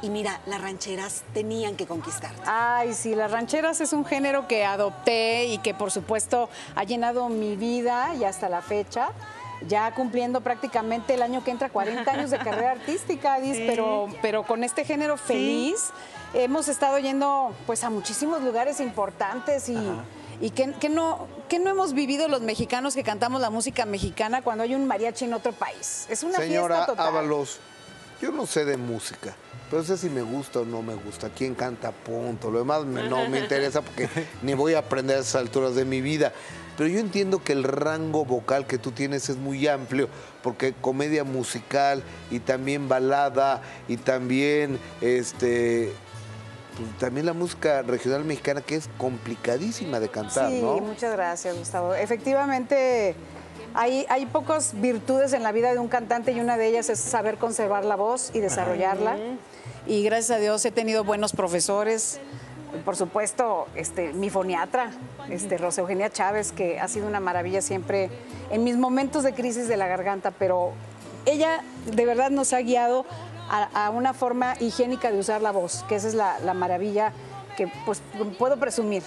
Y mira, las rancheras tenían que conquistarte. Ay, sí, las rancheras es un género que adopté y que por supuesto ha llenado mi vida y hasta la fecha. Ya cumpliendo prácticamente el año que entra 40 años de carrera artística, Adis, Sí. pero, pero con este género feliz. Hemos estado yendo pues a muchísimos lugares importantes y, y que, que no, que no hemos vivido los mexicanos que cantamos la música mexicana cuando hay un mariachi en otro país. Es una Señora fiesta total. Ábalos, yo no sé de música, pero sé si me gusta o no me gusta. ¿Quién canta? Punto. Lo demás me- no me interesa porque ni voy a aprender a esas alturas de mi vida. Pero yo entiendo que el rango vocal que tú tienes es muy amplio, porque comedia musical y también balada y también este pues, también la música regional mexicana que es complicadísima de cantar, Sí, ¿no? muchas gracias, Gustavo. Efectivamente, hay, hay pocas virtudes en la vida de un cantante y una de ellas es saber conservar la voz y desarrollarla. Y gracias a Dios he tenido buenos profesores. Por supuesto, este, mi foniatra, este, Rosa Eugenia Chávez, que ha sido una maravilla siempre en mis momentos de crisis de la garganta, pero ella de verdad nos ha guiado a, a una forma higiénica de usar la voz, que esa es la, la maravilla que pues, puedo presumir.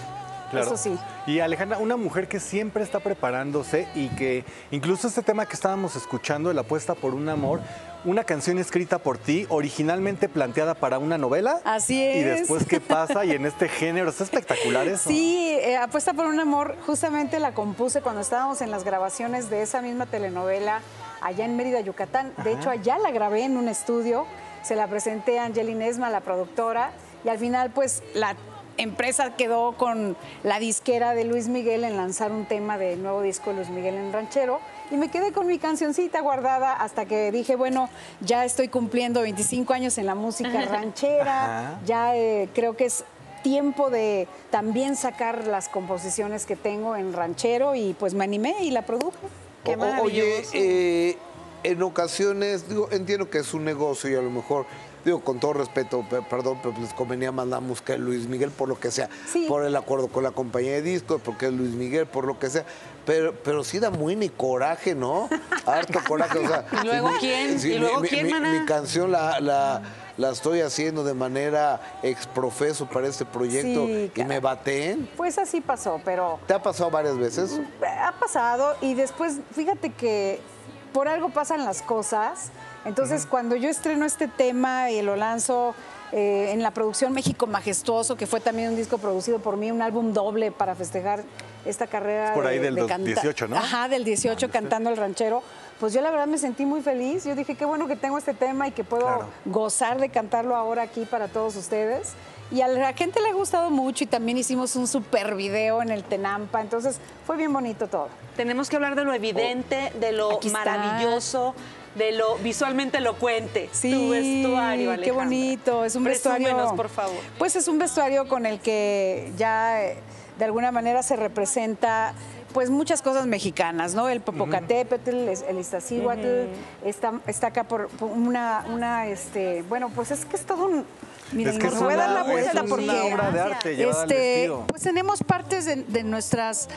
Claro. Eso sí. Y Alejandra, una mujer que siempre está preparándose y que incluso este tema que estábamos escuchando, la apuesta por un amor, una canción escrita por ti, originalmente planteada para una novela. Así Y es. después, ¿qué pasa? Y en este género, es espectacular eso. Sí, eh, Apuesta por un amor, justamente la compuse cuando estábamos en las grabaciones de esa misma telenovela allá en Mérida, Yucatán. De hecho, allá la grabé en un estudio, se la presenté a Angelina Esma, la productora, y al final, pues, la empresa quedó con la disquera de Luis Miguel en lanzar un tema de nuevo disco de Luis Miguel en Ranchero. Y me quedé con mi cancioncita guardada hasta que dije, bueno, ya estoy cumpliendo 25 años en la música ranchera, Ajá. ya eh, creo que es tiempo de también sacar las composiciones que tengo en ranchero y pues me animé y la produje. O- Oye, eh, en ocasiones, digo, entiendo que es un negocio y a lo mejor, digo, con todo respeto, pe- perdón, pero les convenía más la música de Luis Miguel por lo que sea, por el acuerdo con la compañía de discos, porque es Luis Miguel, por lo que sea. Pero, pero sí da muy ni coraje, ¿no? Harto coraje. O sea, ¿Y luego si quién? si ¿Y mi- luego mi, quién, mi- maná? mi canción la, la, la estoy haciendo de manera exprofeso para este proyecto Sí, y me baten. Pues así pasó, pero ¿Te ha pasado varias veces? ha pasado y después fíjate que por algo pasan las cosas. Entonces, cuando yo estreno este tema y lo lanzo eh, en la producción México Majestuoso, que fue también un disco producido por mí, un álbum doble para festejar esta carrera. Es por ahí de- del de dos- canta- 18, ¿no? Ajá, del 18 cantando el ranchero. Pues yo la verdad me sentí muy feliz. Yo dije, qué bueno que tengo este tema y que puedo Claro. gozar de cantarlo ahora aquí para todos ustedes. Y a la gente le ha gustado mucho y también hicimos un super video en el Tenampa. Entonces fue bien bonito todo. Tenemos que hablar de lo evidente, de lo está. De lo visualmente elocuente. Sí, tu vestuario, qué Alejandra. bonito. Es un vestuario. Por favor. Pues es un vestuario con el que ya eh, de alguna manera se representa pues muchas cosas mexicanas, ¿no? El Popocatépetl, el Iztaccíhuatl, está, está acá por, por una, una, este, bueno, pues es que es todo un, Mira, Es que nos es voy a dar la vuelta es una porque obra de arte este, pues tenemos partes de, de nuestras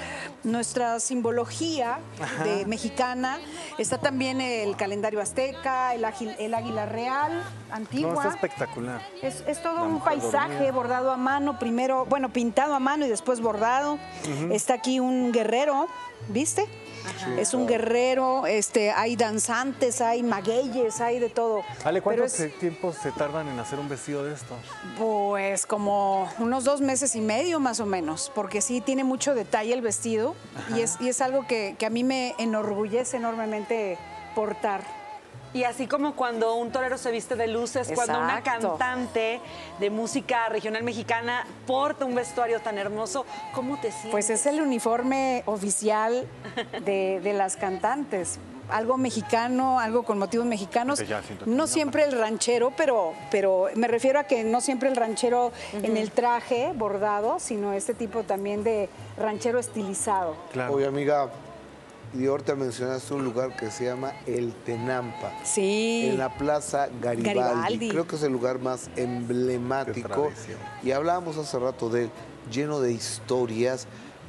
nuestra simbología de mexicana. Está también el calendario azteca, el, ágil- el águila real No, antigua. está espectacular. Es, es todo La un paisaje dormida. bordado a mano, primero, bueno, pintado a mano y después bordado. Está aquí un guerrero, ¿viste? Es un guerrero, este, hay danzantes, hay magueyes, hay de todo. Ale, Pero ¿cuánto es- se- tiempo se tardan en hacer un vestido de esto? Pues como unos dos meses y medio más o menos, porque sí tiene mucho detalle el vestido y es, y es algo que, que a mí me enorgullece enormemente portar. Y así como cuando un torero se viste de luces, cuando una cantante de música regional mexicana porta un vestuario tan hermoso, ¿cómo te sientes? Pues es el uniforme oficial de, de las cantantes. Algo mexicano, algo con motivos mexicanos. No siempre el ranchero, pero, pero me refiero a que no siempre el ranchero en el traje bordado, sino este tipo también de ranchero estilizado. Oye, amiga, y ahorita mencionaste un lugar que se llama El Tenampa. Sí. En la Plaza Garibaldi. Garibaldi. Creo que es el lugar más emblemático. Y hablábamos hace rato de él, lleno de historias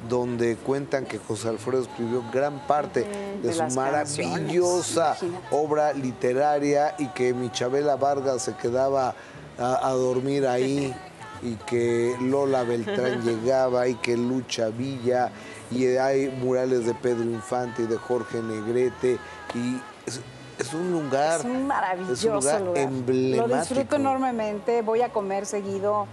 donde cuentan que José Alfredo escribió gran parte de, de su maravillosa obra literaria y que Michabela Vargas se quedaba a, a dormir ahí y que Lola Beltrán llegaba y que Lucha Villa y hay murales de Pedro Infante y de Jorge Negrete y es, es un lugar Es un maravilloso es un lugar, lugar. emblemático. Lo disfruto enormemente, voy a comer seguido,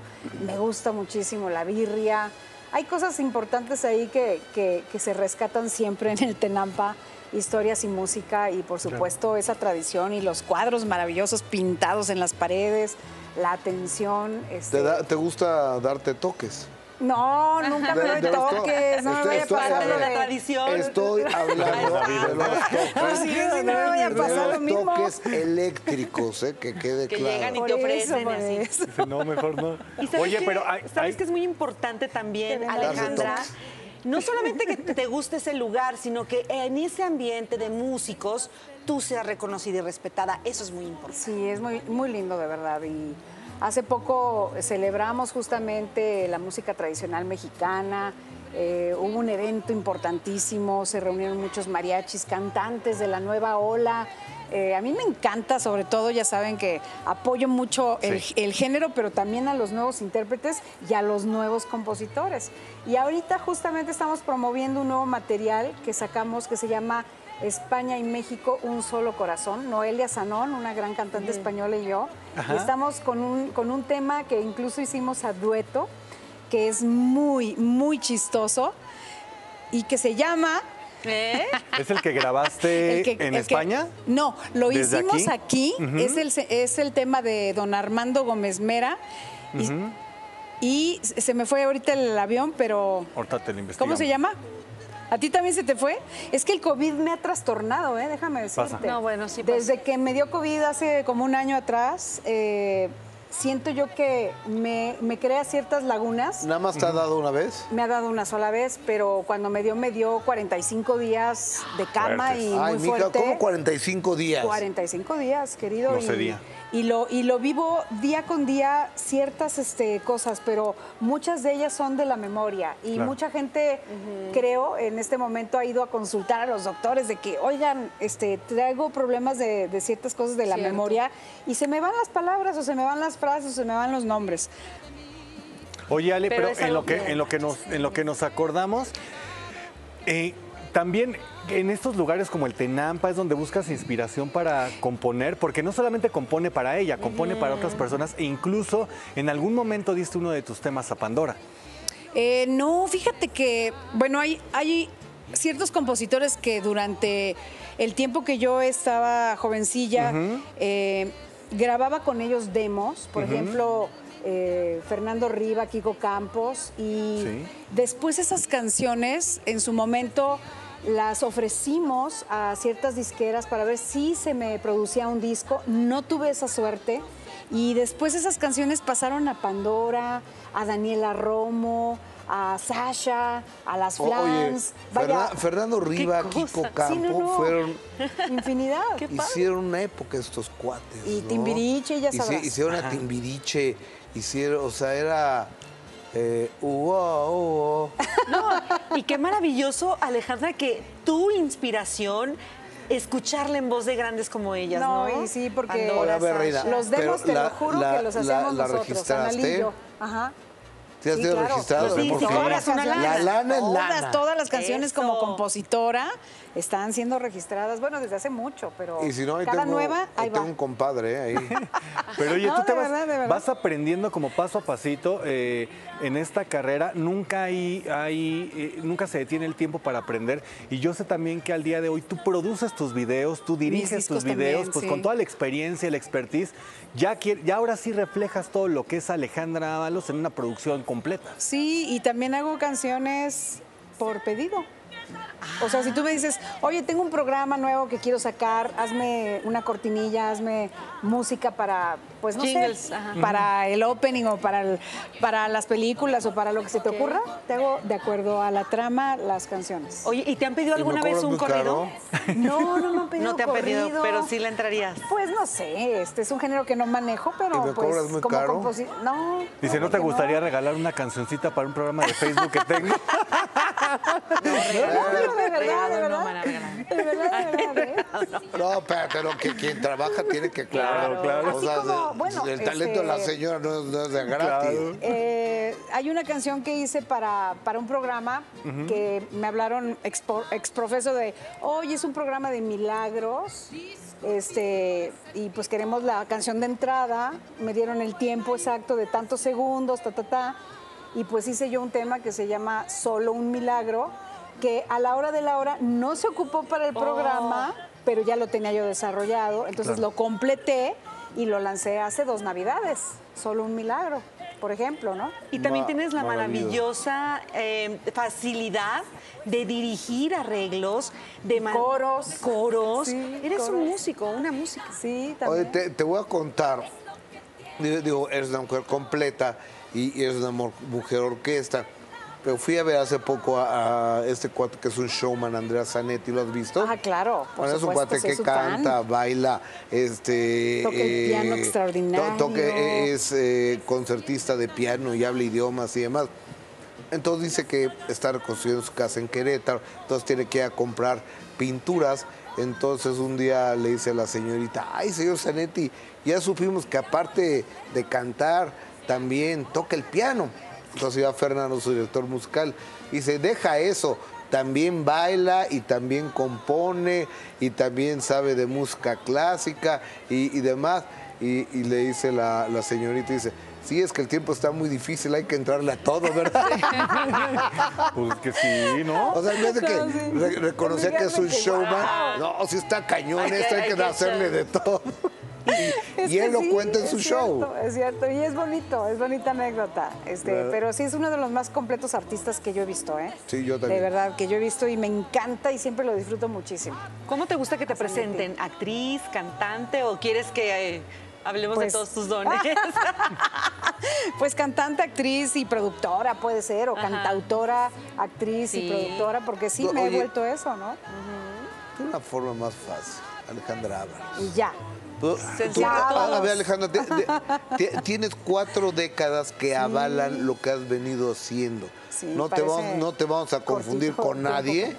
me gusta muchísimo la birria. Hay cosas importantes ahí que, que- que se rescatan siempre en el Tenampa, historias y música y por supuesto esa tradición y los cuadros maravillosos pintados en las paredes, la atención. este- ¿Te, da- te gusta darte toques? No, nunca me doy toques, no me vaya a pasar de la tradición. Estoy hablando de los toques. No, sí, sí, no me vaya a pasar lo mismo. toques electricos, eh, que quede Que claro. llegan y te ofrecen eso, así. eso. No, mejor no. Oye, qué? pero hay, ¿Sabes hay- que es muy importante también, Alejandra? toques. No solamente que te guste ese lugar, sino que en ese ambiente de músicos tú seas reconocida y respetada. Eso es muy importante. Sí, es muy, muy lindo de verdad. Y hace poco celebramos justamente la música tradicional mexicana. eh, hubo un evento importantísimo, se reunieron muchos mariachis, cantantes de la nueva ola. Eh, a mí me encanta, sobre todo, ya saben que apoyo mucho el, Sí. el género, pero también a los nuevos intérpretes y a los nuevos compositores. Y ahorita justamente estamos promoviendo un nuevo material que sacamos que se llama España y México, un solo corazón. Noelia Sanón, una gran cantante española y yo. Ajá. Y estamos con un, con un tema que incluso hicimos a dueto, que es muy, muy chistoso y que se llama... ¿Es el que grabaste El que- en el que- España? no, lo ¿Desde hicimos aquí? es, el, es el tema de don Armando Gómez Mera. Y, se me fue ahorita el avión, pero Ahorita te lo investigamos. ¿cómo se llama? ¿A ti también se te fue? Es que el COVID me ha trastornado, ¿eh? déjame decirte. Pasa. No, bueno, sí Desde que me dio COVID hace como un año atrás, eh, siento yo que me, me crea ciertas lagunas. ¿Nada más te ha dado una vez? Me ha dado una sola vez, pero cuando me dio, me dio 45 días de cama y Ay, muy mija, fuerte. ¿cómo 45 días? 45 días, querido. No y, sé día. Y lo, y lo vivo día con día ciertas este, cosas, pero muchas de ellas son de la memoria. Y Claro. mucha gente, creo, en este momento ha ido a consultar a los doctores de que, oigan, este, traigo problemas de, de ciertas cosas de la Cierto. memoria y se me van las palabras o se me van las frases o se me van los nombres. Oye, Ale, Pero en, lo que, que- en, lo que nos, en lo que nos acordamos, eh, también en estos lugares como el Tenampa es donde buscas inspiración para componer, porque no solamente compone para ella, compone para otras personas e incluso en algún momento diste uno de tus temas a Pandora. Eh, no, fíjate que, bueno, hay, hay ciertos compositores que durante el tiempo que yo estaba jovencilla, eh, grababa con ellos demos, por ejemplo, eh, Fernando Riva, Kiko Campos, y Sí. después esas canciones, en su momento, las ofrecimos a ciertas disqueras para ver si se me producía un disco. No tuve esa suerte. Y después esas canciones pasaron a Pandora, a Daniela Romo, a Sasha, a las Oye, Flans. Vaya, Ferna- Fernando Riva, Kiko. Campo Sí, no, no. fueron infinidad. hicieron una época estos cuates. Y ¿no? Timbiriche, ya sabrás. Hicieron a. Timbiriche hicieron, o sea, era... Eh, uo, uo. No, y qué maravilloso, Alejandra, que tu inspiración escucharla en voz de grandes como ellas, ¿no? No, y sí, porque Pandora, Ahora, Reina, los demos, te la- lo juro la- que los la- hacíamos la nosotros, registraste. Analí y yo. Ajá. ¿Te has Sí, claro. registrado? Sí, sí, Porque cobras una lana. La lana es todas, lana. todas las canciones como Eso. compositora están siendo registradas, bueno, desde hace mucho, pero Y si no, ahí cada tengo, nueva, ahí ahí tengo va. un compadre eh, ahí. Pero oye, No, tú te vas, verdad, de verdad. vas aprendiendo como paso a pasito eh, en esta carrera. Nunca hay, hay eh, nunca se detiene el tiempo para aprender. Y yo sé también que al día de hoy tú produces tus videos, tú diriges tus videos, también, pues sí. con toda la experiencia, la expertise, ya, ya ahora sí reflejas todo lo que es Alejandra Ábalos en una producción completa. Sí, y también hago canciones por pedido. O sea, si tú me dices, oye, tengo un programa nuevo que quiero sacar, hazme una cortinilla, hazme música para, pues no Jingles, sé, ajá. para el opening o para, el- para las películas o para lo que se te ocurra, te hago de acuerdo a la trama las canciones. Oye, ¿y te han pedido ¿Y me alguna vez un corrido? No, no me han pedido No te han pedido, pero sí le entrarías. Pues no sé, este es un género que no manejo, pero ¿Y me pues cobras muy como caro? No. Dice, ¿no te gustaría regalar una cancioncita para un programa de Facebook que tengo? No, de verdad, de verdad. De verdad, de verdad. No, pero, pero que quien trabaja tiene que Claro, claro. O Así sea, como, de- bueno, el talento de la este- señora no, es- no es de gratis. Eh, hay una canción que hice para, para un programa que me hablaron ex, exprofeso de, oye, es un programa de milagros. Este, y pues queremos la canción de entrada, me dieron el tiempo exacto de tantos segundos, ta, ta, ta, y pues hice yo un tema que se llama Solo un milagro, que a la hora de la hora no se ocupó para el programa, pero ya lo tenía yo desarrollado, entonces Claro. lo completé y lo lancé hace dos navidades, Solo un milagro, por ejemplo, ¿no? Y también Ma- tienes la maravillosa eh, facilidad de dirigir arreglos, de Coros. coros. Sí, Eres un músico, una música. Sí, Oye, también. te, te voy a contar. Digo, digo, eres una mujer completa y, y eres una mujer orquesta. Pero fui a ver hace poco a, a este cuate que es un showman, Andrea Zanetti, ¿lo has visto? Ah, claro, por Bueno, es un supuesto, cuate que su fan. canta, baila, este... Toca el piano extraordinario. to- toque- es eh, concertista de piano y habla idiomas y demás. Entonces dice que está reconstruyendo su casa en Querétaro, entonces tiene que ir a comprar pinturas. Entonces un día le dice a la señorita, ay señor Zanetti, ya supimos que aparte de cantar, también toca el piano. Entonces iba Fernando, su director musical, y dice, deja eso, también baila y también compone y también sabe de música clásica y, y demás. Y, y le dice la, la señorita, dice, sí, es que el tiempo está muy difícil, hay que entrarle a todo, ¿verdad? Pues que sí, ¿no? O sea, en vez de que re- reconocía que es un que, showman, wow. no, sí está cañón, Hay que- esto hay hay que que hacerle de todo. Y, él lo sí, cuenta en es su cierto, show. Es cierto, y es bonito, es bonita anécdota. Este, pero sí es uno de los más completos artistas que yo he visto, ¿eh? Sí, yo también. De verdad, que yo he visto y me encanta y siempre lo disfruto muchísimo. ¿Cómo te gusta que te presenten? ¿Actriz, cantante o quieres que eh, hablemos Pues- de todos tus dones? Pues cantante, actriz y productora puede ser, o Ajá. cantautora, actriz Sí. y productora, porque sí No, me he oye. vuelto eso, ¿no? De una forma más fácil, Alejandra Ábalos. Y ya. Tú- Sencillo tú- a, ver, Alejandra, te- te- ti- tienes cuatro décadas que avalan lo que has venido haciendo. Sí, no, te vamos, parece no te vamos a confundir cortito con nadie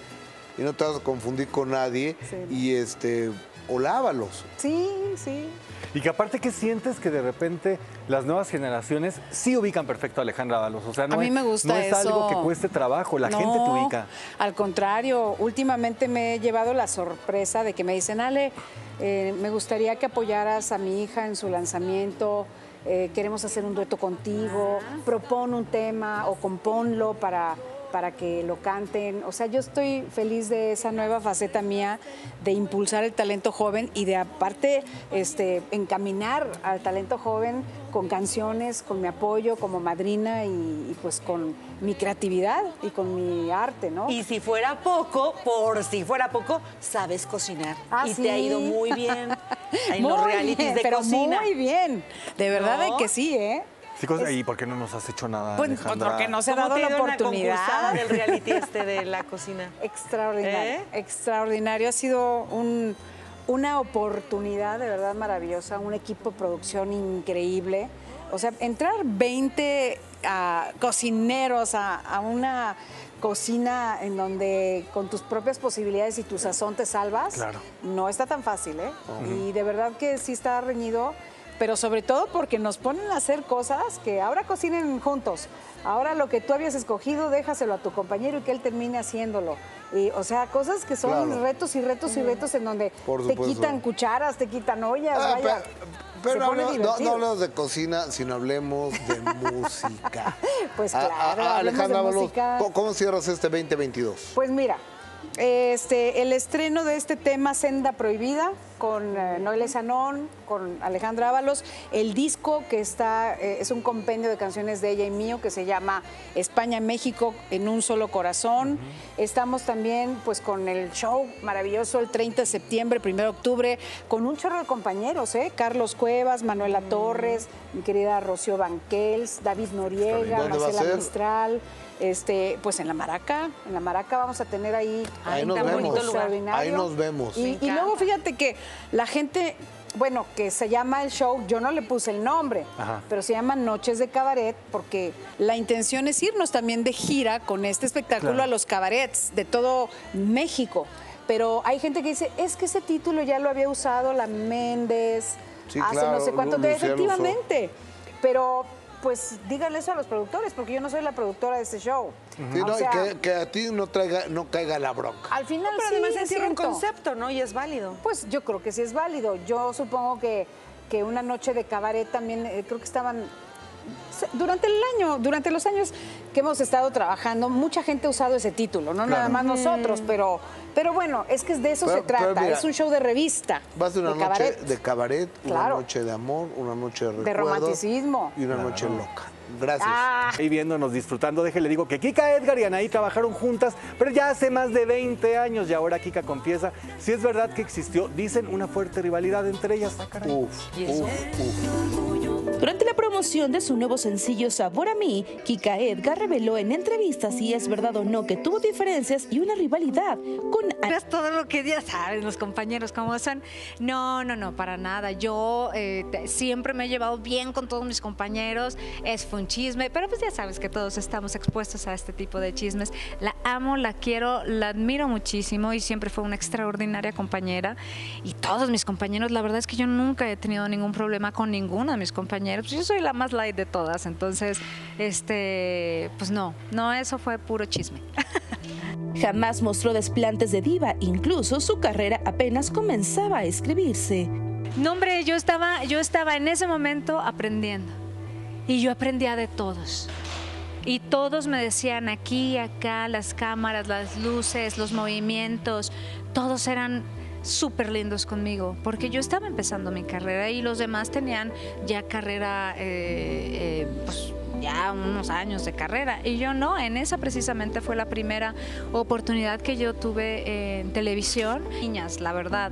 y no te vas a confundir con nadie. Sí. Y este, o lávalos. Sí, sí. Y que aparte que sientes que de repente las nuevas generaciones sí ubican perfecto a Alejandra Ábalos. O sea, no, A mí es, me gusta no es algo que cueste trabajo, la No, gente te ubica. Al contrario, últimamente me he llevado la sorpresa de que me dicen, Ale, eh, me gustaría que apoyaras a mi hija en su lanzamiento, eh, queremos hacer un dueto contigo, propon un tema o componlo para, para que lo canten. O sea, yo estoy feliz de esa nueva faceta mía de impulsar el talento joven y de aparte este, encaminar al talento joven con canciones, con mi apoyo como madrina y, y, pues con mi creatividad y con mi arte, ¿no? Y si fuera poco, por si fuera poco, sabes cocinar. Ah, y sí. te ha ido muy bien en los realities bien, de pero cocina. muy bien. De verdad ¿No? de que sí, ¿eh? Sí, cosas- ¿Y por qué no nos has hecho nada, Pues, Alejandra? porque no se ha ¿Cómo dado la oportunidad. del reality este de la cocina? Extraordinario, ¿Eh? extraordinario. Ha sido un- una oportunidad de verdad maravillosa, un equipo de producción increíble. O sea, entrar 20 ah, cocineros a, a una cocina en donde con tus propias posibilidades y tu sazón te salvas, Claro. no está tan fácil, ¿eh? Y de verdad que sí está reñido, pero sobre todo porque nos ponen a hacer cosas que ahora cocinen juntos. Ahora lo que tú habías escogido, déjaselo a tu compañero y que él termine haciéndolo. Y, o sea, cosas que son Claro. retos y retos y retos en donde te quitan cucharas, te quitan ollas, Ah, vaya. Pero se no, hablemos- no- hablemos de cocina, sino hablemos de música. Pues A- a- claro, a- hablemos Alejandra de Ábalos, música. ¿cómo- ¿cómo cierras este 2022? Pues mira, este, el estreno de este tema Senda Prohibida con eh, Noelia Sanón, con Alejandra Ábalos, el disco que está, eh, es un compendio de canciones de ella y mío que se llama España México en un solo corazón. Estamos también pues con el show maravilloso el 30 de septiembre, 1 de octubre, con un chorro de compañeros, ¿eh? Carlos Cuevas, Manuela Torres, mi querida Rocío Banquels, David Noriega, ¿Dónde va a Marcela? Mistral, este, pues en la Maraca, en la Maraca vamos a tener ahí Ahí un nos momento vemos. extraordinario. Ahí nos vemos. Y, luego fíjate que la gente, bueno, que se llama el show, yo no le puse el nombre, Ajá. pero se llama Noches de Cabaret porque la intención es irnos también de gira con este espectáculo Claro. a los cabarets de todo México. Pero hay gente que dice, es que ese título ya lo había usado la Méndez Sí, hace claro, no sé cuánto Lu- tiempo. Lucía lo usó. Efectivamente. Pero pues díganle eso a los productores, porque yo no soy la productora de este show. Sí, O no, y que, que a ti no, traiga, no caiga la bronca. al final Pero sí, además es encierra un cierto. concepto, ¿no? Y es válido. Pues yo creo que sí es válido. Yo supongo que, que una noche de cabaret también, eh, creo que estaban... Durante el año, durante los años que hemos estado trabajando, mucha gente ha usado ese título, no nada más nosotros, pero, pero bueno, es que de eso Pero- se trata, mira, es un show de revista. Vas de una noche cabaret, de cabaret, Claro. una noche de amor, una noche de romanticismo. Y una noche loca. Gracias. Ah. Ahí viéndonos, disfrutando, déjele digo que Kika Edgar y Anaí trabajaron juntas, pero ya hace más de 20 años y ahora Kika confiesa si es verdad que existió, dicen, una fuerte rivalidad entre ellas. Ah, caray. Durante la promoción de su nuevo sencillo Sabor a mí, Kika Edgar reveló en entrevistas si es verdad o no que tuvo diferencias y una rivalidad con Es todo lo que ya saben los compañeros cómo son. No, no, no, para nada. Yo eh, siempre me he llevado bien con todos mis compañeros. Es un chisme, pero pues ya sabes que todos estamos expuestos a este tipo de chismes. La amo, la quiero, la admiro muchísimo y siempre fue una extraordinaria compañera. Y todos mis compañeros, la verdad es que yo nunca he tenido ningún problema con ninguno de mis compañeros. Pues yo soy la más light de todas, entonces, este, pues no, no, eso fue puro chisme. Jamás mostró desplantes de diva, incluso su carrera apenas comenzaba a escribirse. No, hombre, yo estaba, yo estaba en ese momento aprendiendo. Y yo aprendía de todos. Y todos me decían aquí, acá, las cámaras, las luces, los movimientos, todos eran súper lindos conmigo, porque yo estaba empezando mi carrera y los demás tenían ya carrera, eh, eh, pues ya unos años de carrera. Y yo no, en esa precisamente fue la primera oportunidad que yo tuve en televisión. Niñas, la verdad,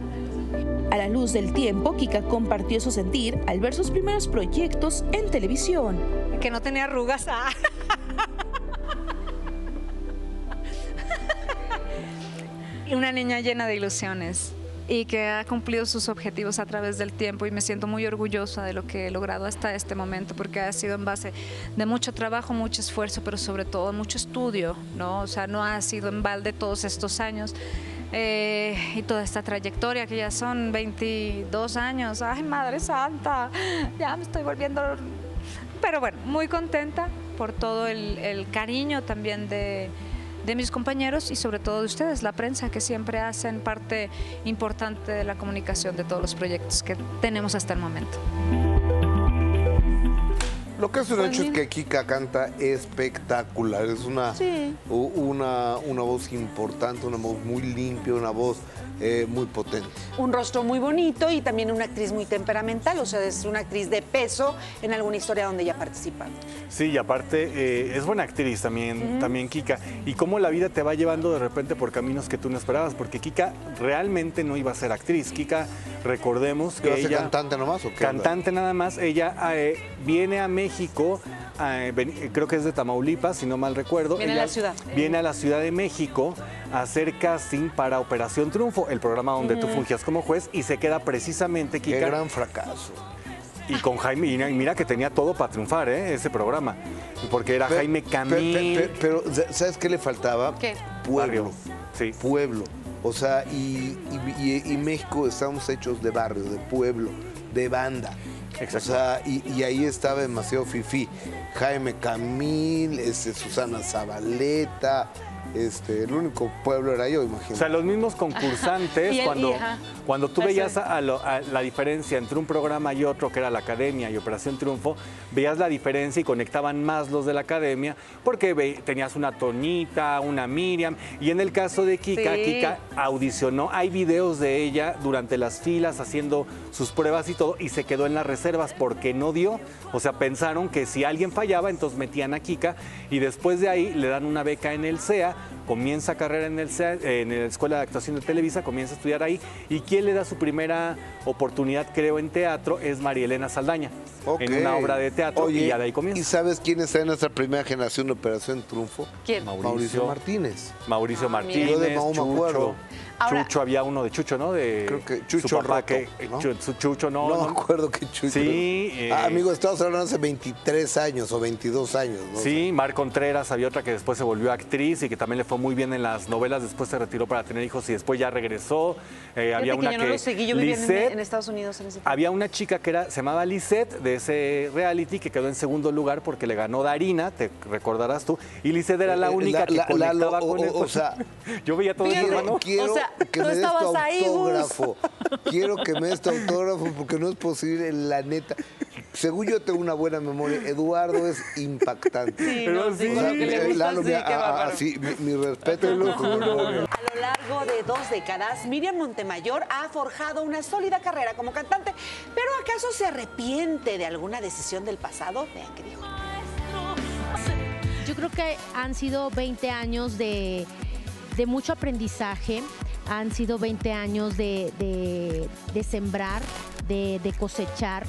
A la luz del tiempo, Kika compartió su sentir al ver sus primeros proyectos en televisión. que no tenía arrugas. ah. Una niña llena de ilusiones y que ha cumplido sus objetivos a través del tiempo y me siento muy orgullosa de lo que he logrado hasta este momento porque ha sido en base de mucho trabajo, mucho esfuerzo, pero sobre todo mucho estudio, ¿no? O sea, no ha sido en balde todos estos años eh, y toda esta trayectoria que ya son 22 años. ¡Ay, Madre Santa! Ya me estoy volviendo pero bueno, muy contenta por todo el, el cariño también de, de mis compañeros y sobre todo de ustedes, la prensa, que siempre hacen parte importante de la comunicación de todos los proyectos que tenemos hasta el momento. Lo que es un hecho es que Kika canta espectacular. Es una, Sí. una, una voz importante, una voz muy limpia, una voz eh, muy potente. Un rostro muy bonito y también una actriz muy temperamental, o sea, es una actriz de peso en alguna historia donde ella participa. Sí, y aparte eh, es buena actriz también, también Kika. Y cómo la vida te va llevando de repente por caminos que tú no esperabas, porque Kika realmente no iba a ser actriz. Kika, recordemos que ¿Iba a ser ella... cantante nomás o qué? Cantante nada más. Ella eh, viene a México, eh, ven- creo que es de Tamaulipas, si no mal recuerdo. Viene a la ciudad. Viene a la Ciudad de México hacer casting para Operación Triunfo, el programa donde tú Ujú. fungías como juez, y se queda precisamente Kika. Qué gran fracaso. Y con Jaime, y mira que tenía todo para triunfar, ¿eh? Ese programa. Porque era Jaime Camil. pe- pe- Pero, ¿sabes qué le faltaba? ¿Qué? Pueblo. Sí. Pueblo. O sea, y, y- y- y México estamos hechos de barrio, de pueblo, de banda. O sea, y, y ahí estaba demasiado fifí. Jaime Camil, este, Susana Zabaleta, este, el único pueblo era yo, imagino. O sea, los mismos concursantes, Y cuando, y, cuando tú veías a lo- a la diferencia entre un programa y otro, que era la Academia y Operación Triunfo, veías la diferencia y conectaban más los de la Academia, porque ve- tenías una Toñita, una Miriam, y en el caso de Kika, Sí. Kika audicionó, hay videos de ella durante las filas haciendo sus pruebas y todo, y se quedó en las reservas porque no dio, o sea, pensaron que si alguien fallaba, entonces metían a Kika, y después de ahí le dan una beca en el CEA, comienza carrera en el CEA, en la Escuela de Actuación de Televisa, comienza a estudiar ahí, y quien le da su primera oportunidad, creo, en teatro es María Elena Saldaña, en Ok. una obra de teatro, Oye, y ya de ahí comienza. ¿Y sabes quién está en nuestra primera generación de Operación Triunfo? ¿Quién? Mauricio, Martínez. Mauricio Ah. Martínez, Yo de Mau me Chucho. Ahora- Chucho, había uno de Chucho, ¿no? De Creo que Chucho que- ¿no? Chu- su Chucho, no. No, me acuerdo que Chucho. Sí. eh, Ah, amigo, estamos hablando hace 23 años o 22 años, ¿no? Sí, Mar Contreras, había otra que después se volvió actriz y que también le fue muy bien en las novelas, después se retiró para tener hijos y después ya regresó. Eh, había una que yo no lo seguí, yo vivía en, Lisette, en Estados Unidos en ese tiempo. había una chica que era, se llamaba Lisette de ese reality que quedó en segundo lugar porque le ganó Darina, te recordarás tú, y Lisette era la Eh, única la- que la- conectaba la- o- con él. o- o sea, yo veía todo eso, hermano. quiero O sea, que me des tu ahí, autógrafo. Quiero que me des tu autógrafo porque no es posible, la neta. Según yo tengo una buena memoria, Eduardo es impactante. Sí, no, sí, lo que le eh, gusta, Lalo, sí, mira, ah, ah, sí, mi, mi respeto. Como novio. A lo largo de dos décadas, Miriam Montemayor ha forjado una sólida carrera como cantante. ¿Pero acaso se arrepiente de alguna decisión del pasado? Vean qué dijo. Yo creo que han sido 20 años de, de mucho aprendizaje, han sido 20 años de, de- sembrar, de, de cosechar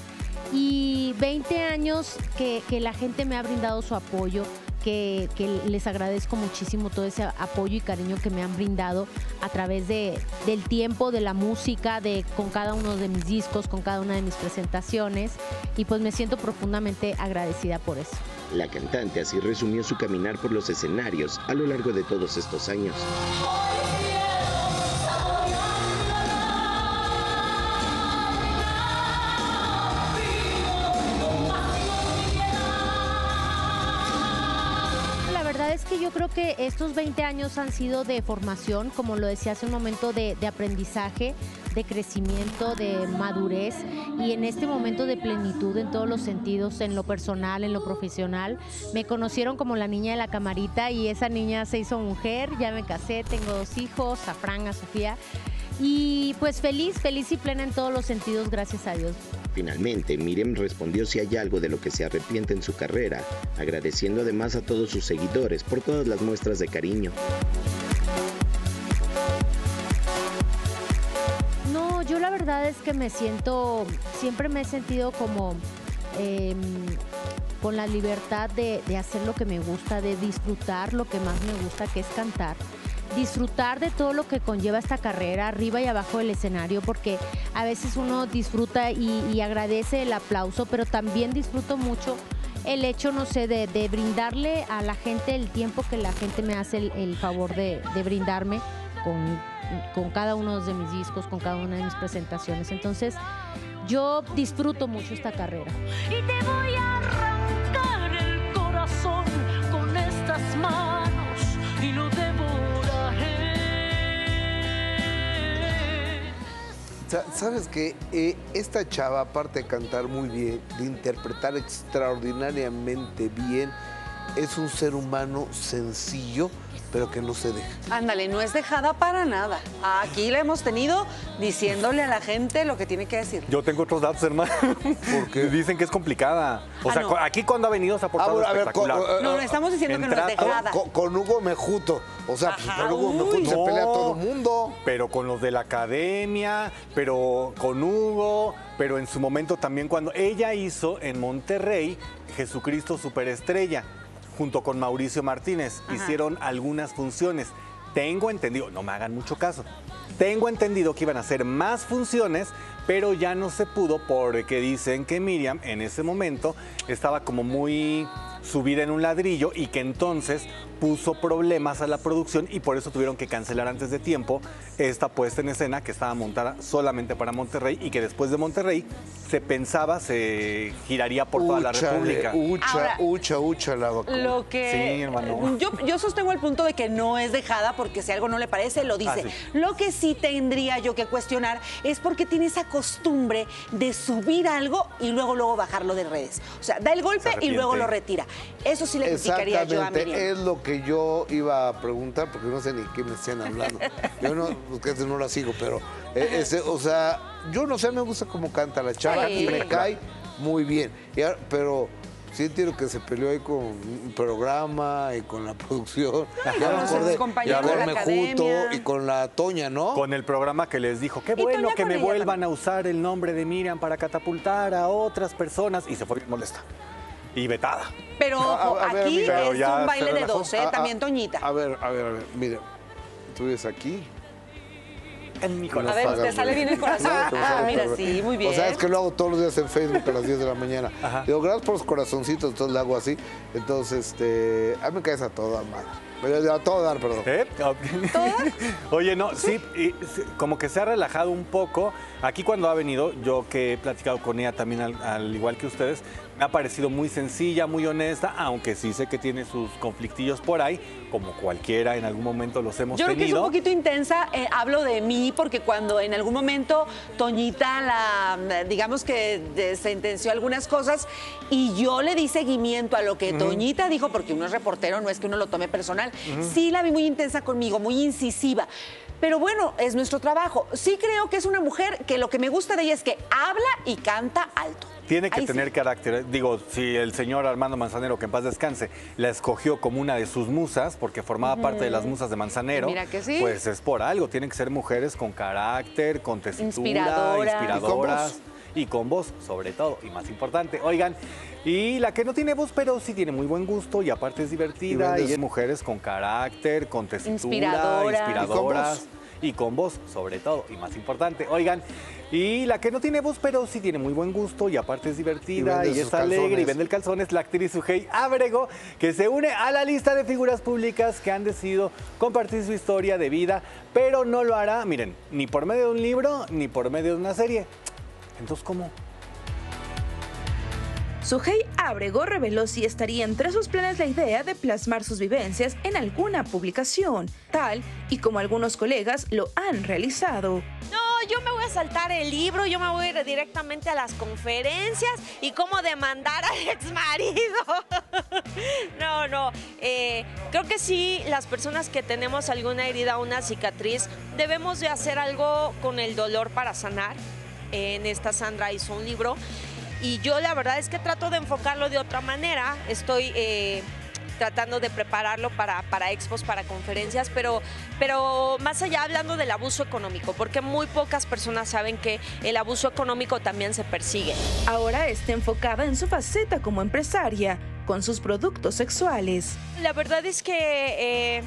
y 20 años que, que la gente me ha brindado su apoyo, que, que les agradezco muchísimo todo ese apoyo y cariño que me han brindado a través de, del tiempo, de la música, de, con cada uno de mis discos, con cada una de mis presentaciones y pues me siento profundamente agradecida por eso. La cantante así resumió su caminar por los escenarios a lo largo de todos estos años. Es que yo creo que estos 20 años han sido de formación, como lo decía hace un momento, de, de aprendizaje, de crecimiento, de madurez y en este momento de plenitud en todos los sentidos, en lo personal, en lo profesional. Me conocieron como la niña de la camarita y esa niña se hizo mujer, ya me casé, tengo dos hijos, a Fran, a Sofía. Y pues feliz, feliz y plena en todos los sentidos, gracias a Dios. Finalmente, Miriam respondió si hay algo de lo que se arrepiente en su carrera, agradeciendo además a todos sus seguidores por todas las muestras de cariño. No, yo la verdad es que me siento, siempre me he sentido como em, con la libertad de, de hacer lo que me gusta, de disfrutar lo que más me gusta, que es cantar. Disfrutar de todo lo que conlleva esta carrera, arriba y abajo del escenario, porque a veces uno disfruta y, agradece el aplauso, pero también disfruto mucho el hecho, no sé, de, brindarle a la gente el tiempo que la gente me hace el, favor de, de brindarme con, con cada uno de mis discos, con cada una de mis presentaciones. Entonces, yo disfruto mucho esta carrera. Y te voy a arrancar el corazón con estas manos ¿Sabes qué? Eh, esta chava, aparte de cantar muy bien, de interpretar extraordinariamente bien, es un ser humano sencillo, pero que no se deja. Ándale, no es dejada para nada. Aquí la hemos tenido diciéndole a la gente lo que tiene que decir. Yo tengo otros datos, hermano. Porque dicen que es complicada. O Ah, sea, no. aquí cuando ha venido se ha portado Ah, ver, con- espectacular. eh, No, no, estamos diciendo que no es dejada. Con, con Hugo Mejuto. O sea, pues, con Hugo. Mejuto se No, pelea todo el mundo. Pero con los de la academia, pero con Hugo, pero en su momento también cuando ella hizo en Monterrey Jesucristo Superestrella, junto con Mauricio Martínez. Ajá. Hicieron algunas funciones. Tengo entendido, no me hagan mucho caso, tengo entendido que iban a hacer más funciones, pero ya no se pudo porque dicen que Miriam en ese momento estaba como muy subida en un ladrillo y que entonces puso problemas a la producción y por eso tuvieron que cancelar antes de tiempo esta puesta en escena que estaba montada solamente para Monterrey y que después de Monterrey se pensaba se giraría por toda la Úchale, República. Ucha, Ahora, ucha, ucha la vacuna. Lo que Sí, hermano. Yo, yo sostengo el punto de que no es dejada porque si algo no le parece, lo dice. Ah, sí. Lo que sí tendría yo que cuestionar es porque tiene esa costumbre de subir algo y luego luego bajarlo de redes. O sea, da el golpe y luego lo retira. Eso sí le criticaría yo a Miriam. es lo que yo iba a preguntar, porque no sé ni qué me estén hablando. Yo no, porque no la sigo, pero, eh, ese, o sea, yo no sé, me gusta cómo canta la chava Sí. y me cae muy bien. Y ahora- pero sí entiendo que se peleó ahí con un programa y con la producción. Ya me acordé, compañeros y de con la Mejuto academia. y con la Toña, ¿no? Con el programa que les dijo, qué bueno que me vuelvan a usar el nombre de Miriam para catapultar a otras personas. Y se fue bien molesta. Y vetada. Pero A- a- a ver, aquí es un baile de dos, ¿eh? También Toñita. A ver, a ver, a ver, mira, tú vives aquí. En mi A ver, te sale bien el corazón. Ah, mira, sí, muy bien. O sea, es que lo hago todos los días en Facebook a las 10 de la mañana. Digo, gracias por los corazoncitos, entonces lo hago así. Entonces, este, a mí me caes a toda madre. A todo dar, perdón. ¿Eh? Oye, no, sí, como que se ha relajado un poco. Aquí cuando ha venido, yo que he platicado con ella también, al, al igual que ustedes, me ha parecido muy sencilla, muy honesta, aunque sí sé que tiene sus conflictillos por ahí, como cualquiera en algún momento los hemos Yo creo que es tenido. un poquito intensa. eh, hablo de mí porque cuando en algún momento Toñita la, digamos que de- sentenció algunas cosas y yo le di seguimiento a lo que. Toñita dijo, porque uno es reportero, no es que uno lo tome personal. Sí la vi muy intensa conmigo, muy incisiva. Pero bueno, es nuestro trabajo. Sí creo que es una mujer que lo que me gusta de ella es que habla y canta alto. Tiene que Ahí sí. tener carácter. Digo, si el señor Armando Manzanero, que en paz descanse, la escogió como una de sus musas, porque formaba parte de las musas de Manzanero, Mira que sí. pues es por algo. Tienen que ser mujeres con carácter, con tesitura, Inspiradoras. inspiradoras. Y con voz, sobre todo, y más importante. Oigan, y la que no tiene voz, pero sí tiene muy buen gusto y aparte es divertida. Y Y, es mujeres con carácter, con tesitura, Inspiradoras. inspiradoras. Y con y con voz, sobre todo, y más importante. Oigan, y la que no tiene voz, pero sí tiene muy buen gusto y aparte es divertida y, es alegre y vende el calzón, es la actriz Sujei Abrego, que se une a la lista de figuras públicas que han decidido compartir su historia de vida, pero no lo hará, miren, ni por medio de un libro, ni por medio de una serie. Entonces, ¿cómo? Sujei Abrego reveló si estaría entre sus planes la idea de plasmar sus vivencias en alguna publicación, tal y como algunos colegas lo han realizado. No, yo me voy a saltar el libro, yo me voy a ir directamente a las conferencias y cómo demandar al ex marido. no, no. eh, creo que sí, las personas que tenemos alguna herida, una cicatriz, debemos de hacer algo con el dolor para sanar. En esta Sandra hizo un libro y yo la verdad es que trato de enfocarlo de otra manera. Estoy eh, tratando de prepararlo para, para expos, para conferencias, pero, pero más allá hablando del abuso económico, porque muy pocas personas saben que el abuso económico también se persigue. Ahora está enfocada en su faceta como empresaria, con sus productos sexuales. La verdad es que... eh,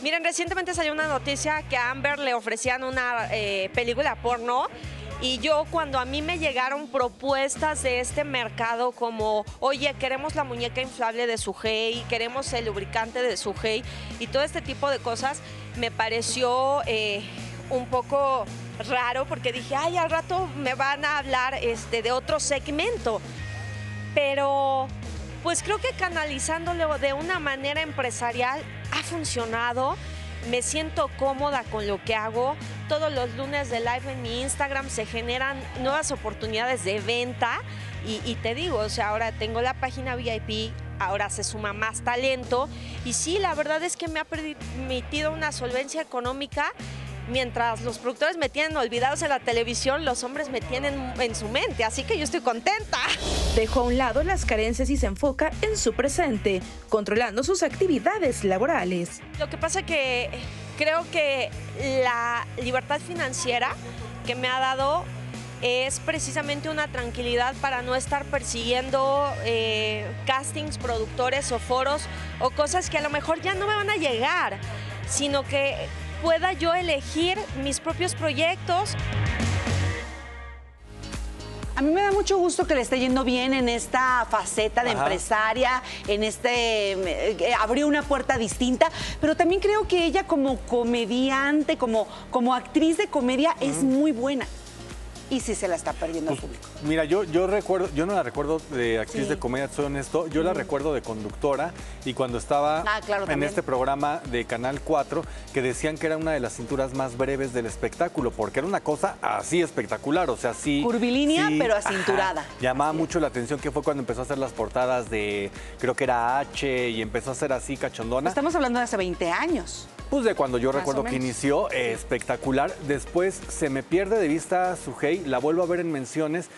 Miren, recientemente salió una noticia que a Amber le ofrecían una eh, película porno y yo cuando a mí me llegaron propuestas de este mercado como, oye, queremos la muñeca inflable de Sujei, queremos el lubricante de Sujei y todo este tipo de cosas, me pareció eh, un poco raro porque dije, ay, al rato me van a hablar este, de otro segmento. Pero pues creo que canalizándolo de una manera empresarial ha funcionado. Me siento cómoda con lo que hago. Todos los lunes de live en mi Instagram se generan nuevas oportunidades de venta. Y, y te digo, o sea, ahora tengo la página VIP, ahora se suma más talento. Y sí, la verdad es que me ha permitido una solvencia económica. Mientras los productores me tienen olvidados en la televisión, los hombres me tienen en su mente. Así que yo estoy contenta. Dejó a un lado las carencias y se enfoca en su presente, controlando sus actividades laborales. Lo que pasa que creo que la libertad financiera que me ha dado es precisamente una tranquilidad para no estar persiguiendo eh, castings, productores o foros o cosas que a lo mejor ya no me van a llegar, sino que pueda yo elegir mis propios proyectos. A mí me da mucho gusto que le esté yendo bien en esta faceta de Ajá. empresaria, en este eh, eh, abrió una puerta distinta, pero también creo que ella como comediante, como, como actriz de comedia es muy buena. Y sí se la está perdiendo Pues, el público. Mira, yo, yo recuerdo, yo no la recuerdo de actriz Sí. de comedia, soy honesto, yo la recuerdo de conductora y cuando estaba Ah, claro, en también. este programa de Canal 4, que decían que era una de las cinturas más breves del espectáculo, porque era una cosa así espectacular, o sea, sí. Curvilínea, sí, pero ajá. acinturada. Llamaba mucho la atención que fue cuando empezó a hacer las portadas de, creo que era H, y empezó a hacer así cachondona. Estamos hablando de hace 20 años. Pues de cuando yo Más recuerdo que inició, eh, espectacular. Después se me pierde de vista La vuelvo a ver en menciones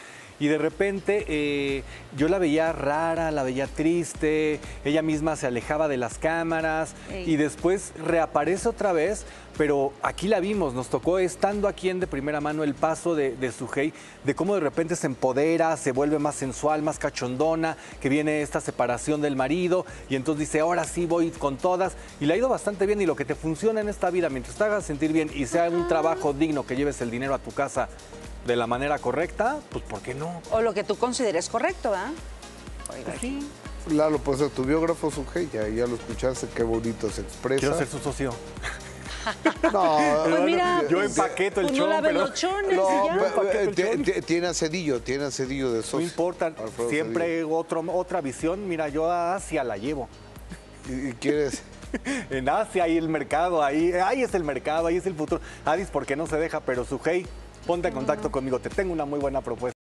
y de repente eh, yo la veía rara, la veía triste, ella misma se alejaba de las cámaras Ey. y después reaparece otra vez, pero aquí la vimos, nos tocó estando aquí en de primera mano el paso de, de Sujei, de cómo de repente se empodera, se vuelve más sensual, más cachondona, que viene esta separación del marido y entonces dice, ahora sí voy con todas y le ha ido bastante bien y lo que te funciona en esta vida, mientras te hagas sentir bien y sea un trabajo digno que lleves el dinero a tu casa de la manera correcta, pues ¿por qué no? O lo que tú consideres correcto, ¿ah? sí. Lalo, pues tu biógrafo Sujei, ya, ya lo escuchaste, qué bonito se expresa. Quiero ser su socio. No, Pues mira, yo pues, empaqueto el pues no pero... velochones No, y ya. pe- ¿Para qué eh, tiene a Cedillo, tiene a Cedillo de socio. No importa, Alfredo siempre otro, otra visión. Mira, yo a Asia la llevo. ¿Y, y quieres? en Asia hay el mercado, ahí, ahí es el mercado, ahí es el futuro. Adis, porque no se deja, pero Sujei, ponte en contacto conmigo, te tengo una muy buena propuesta.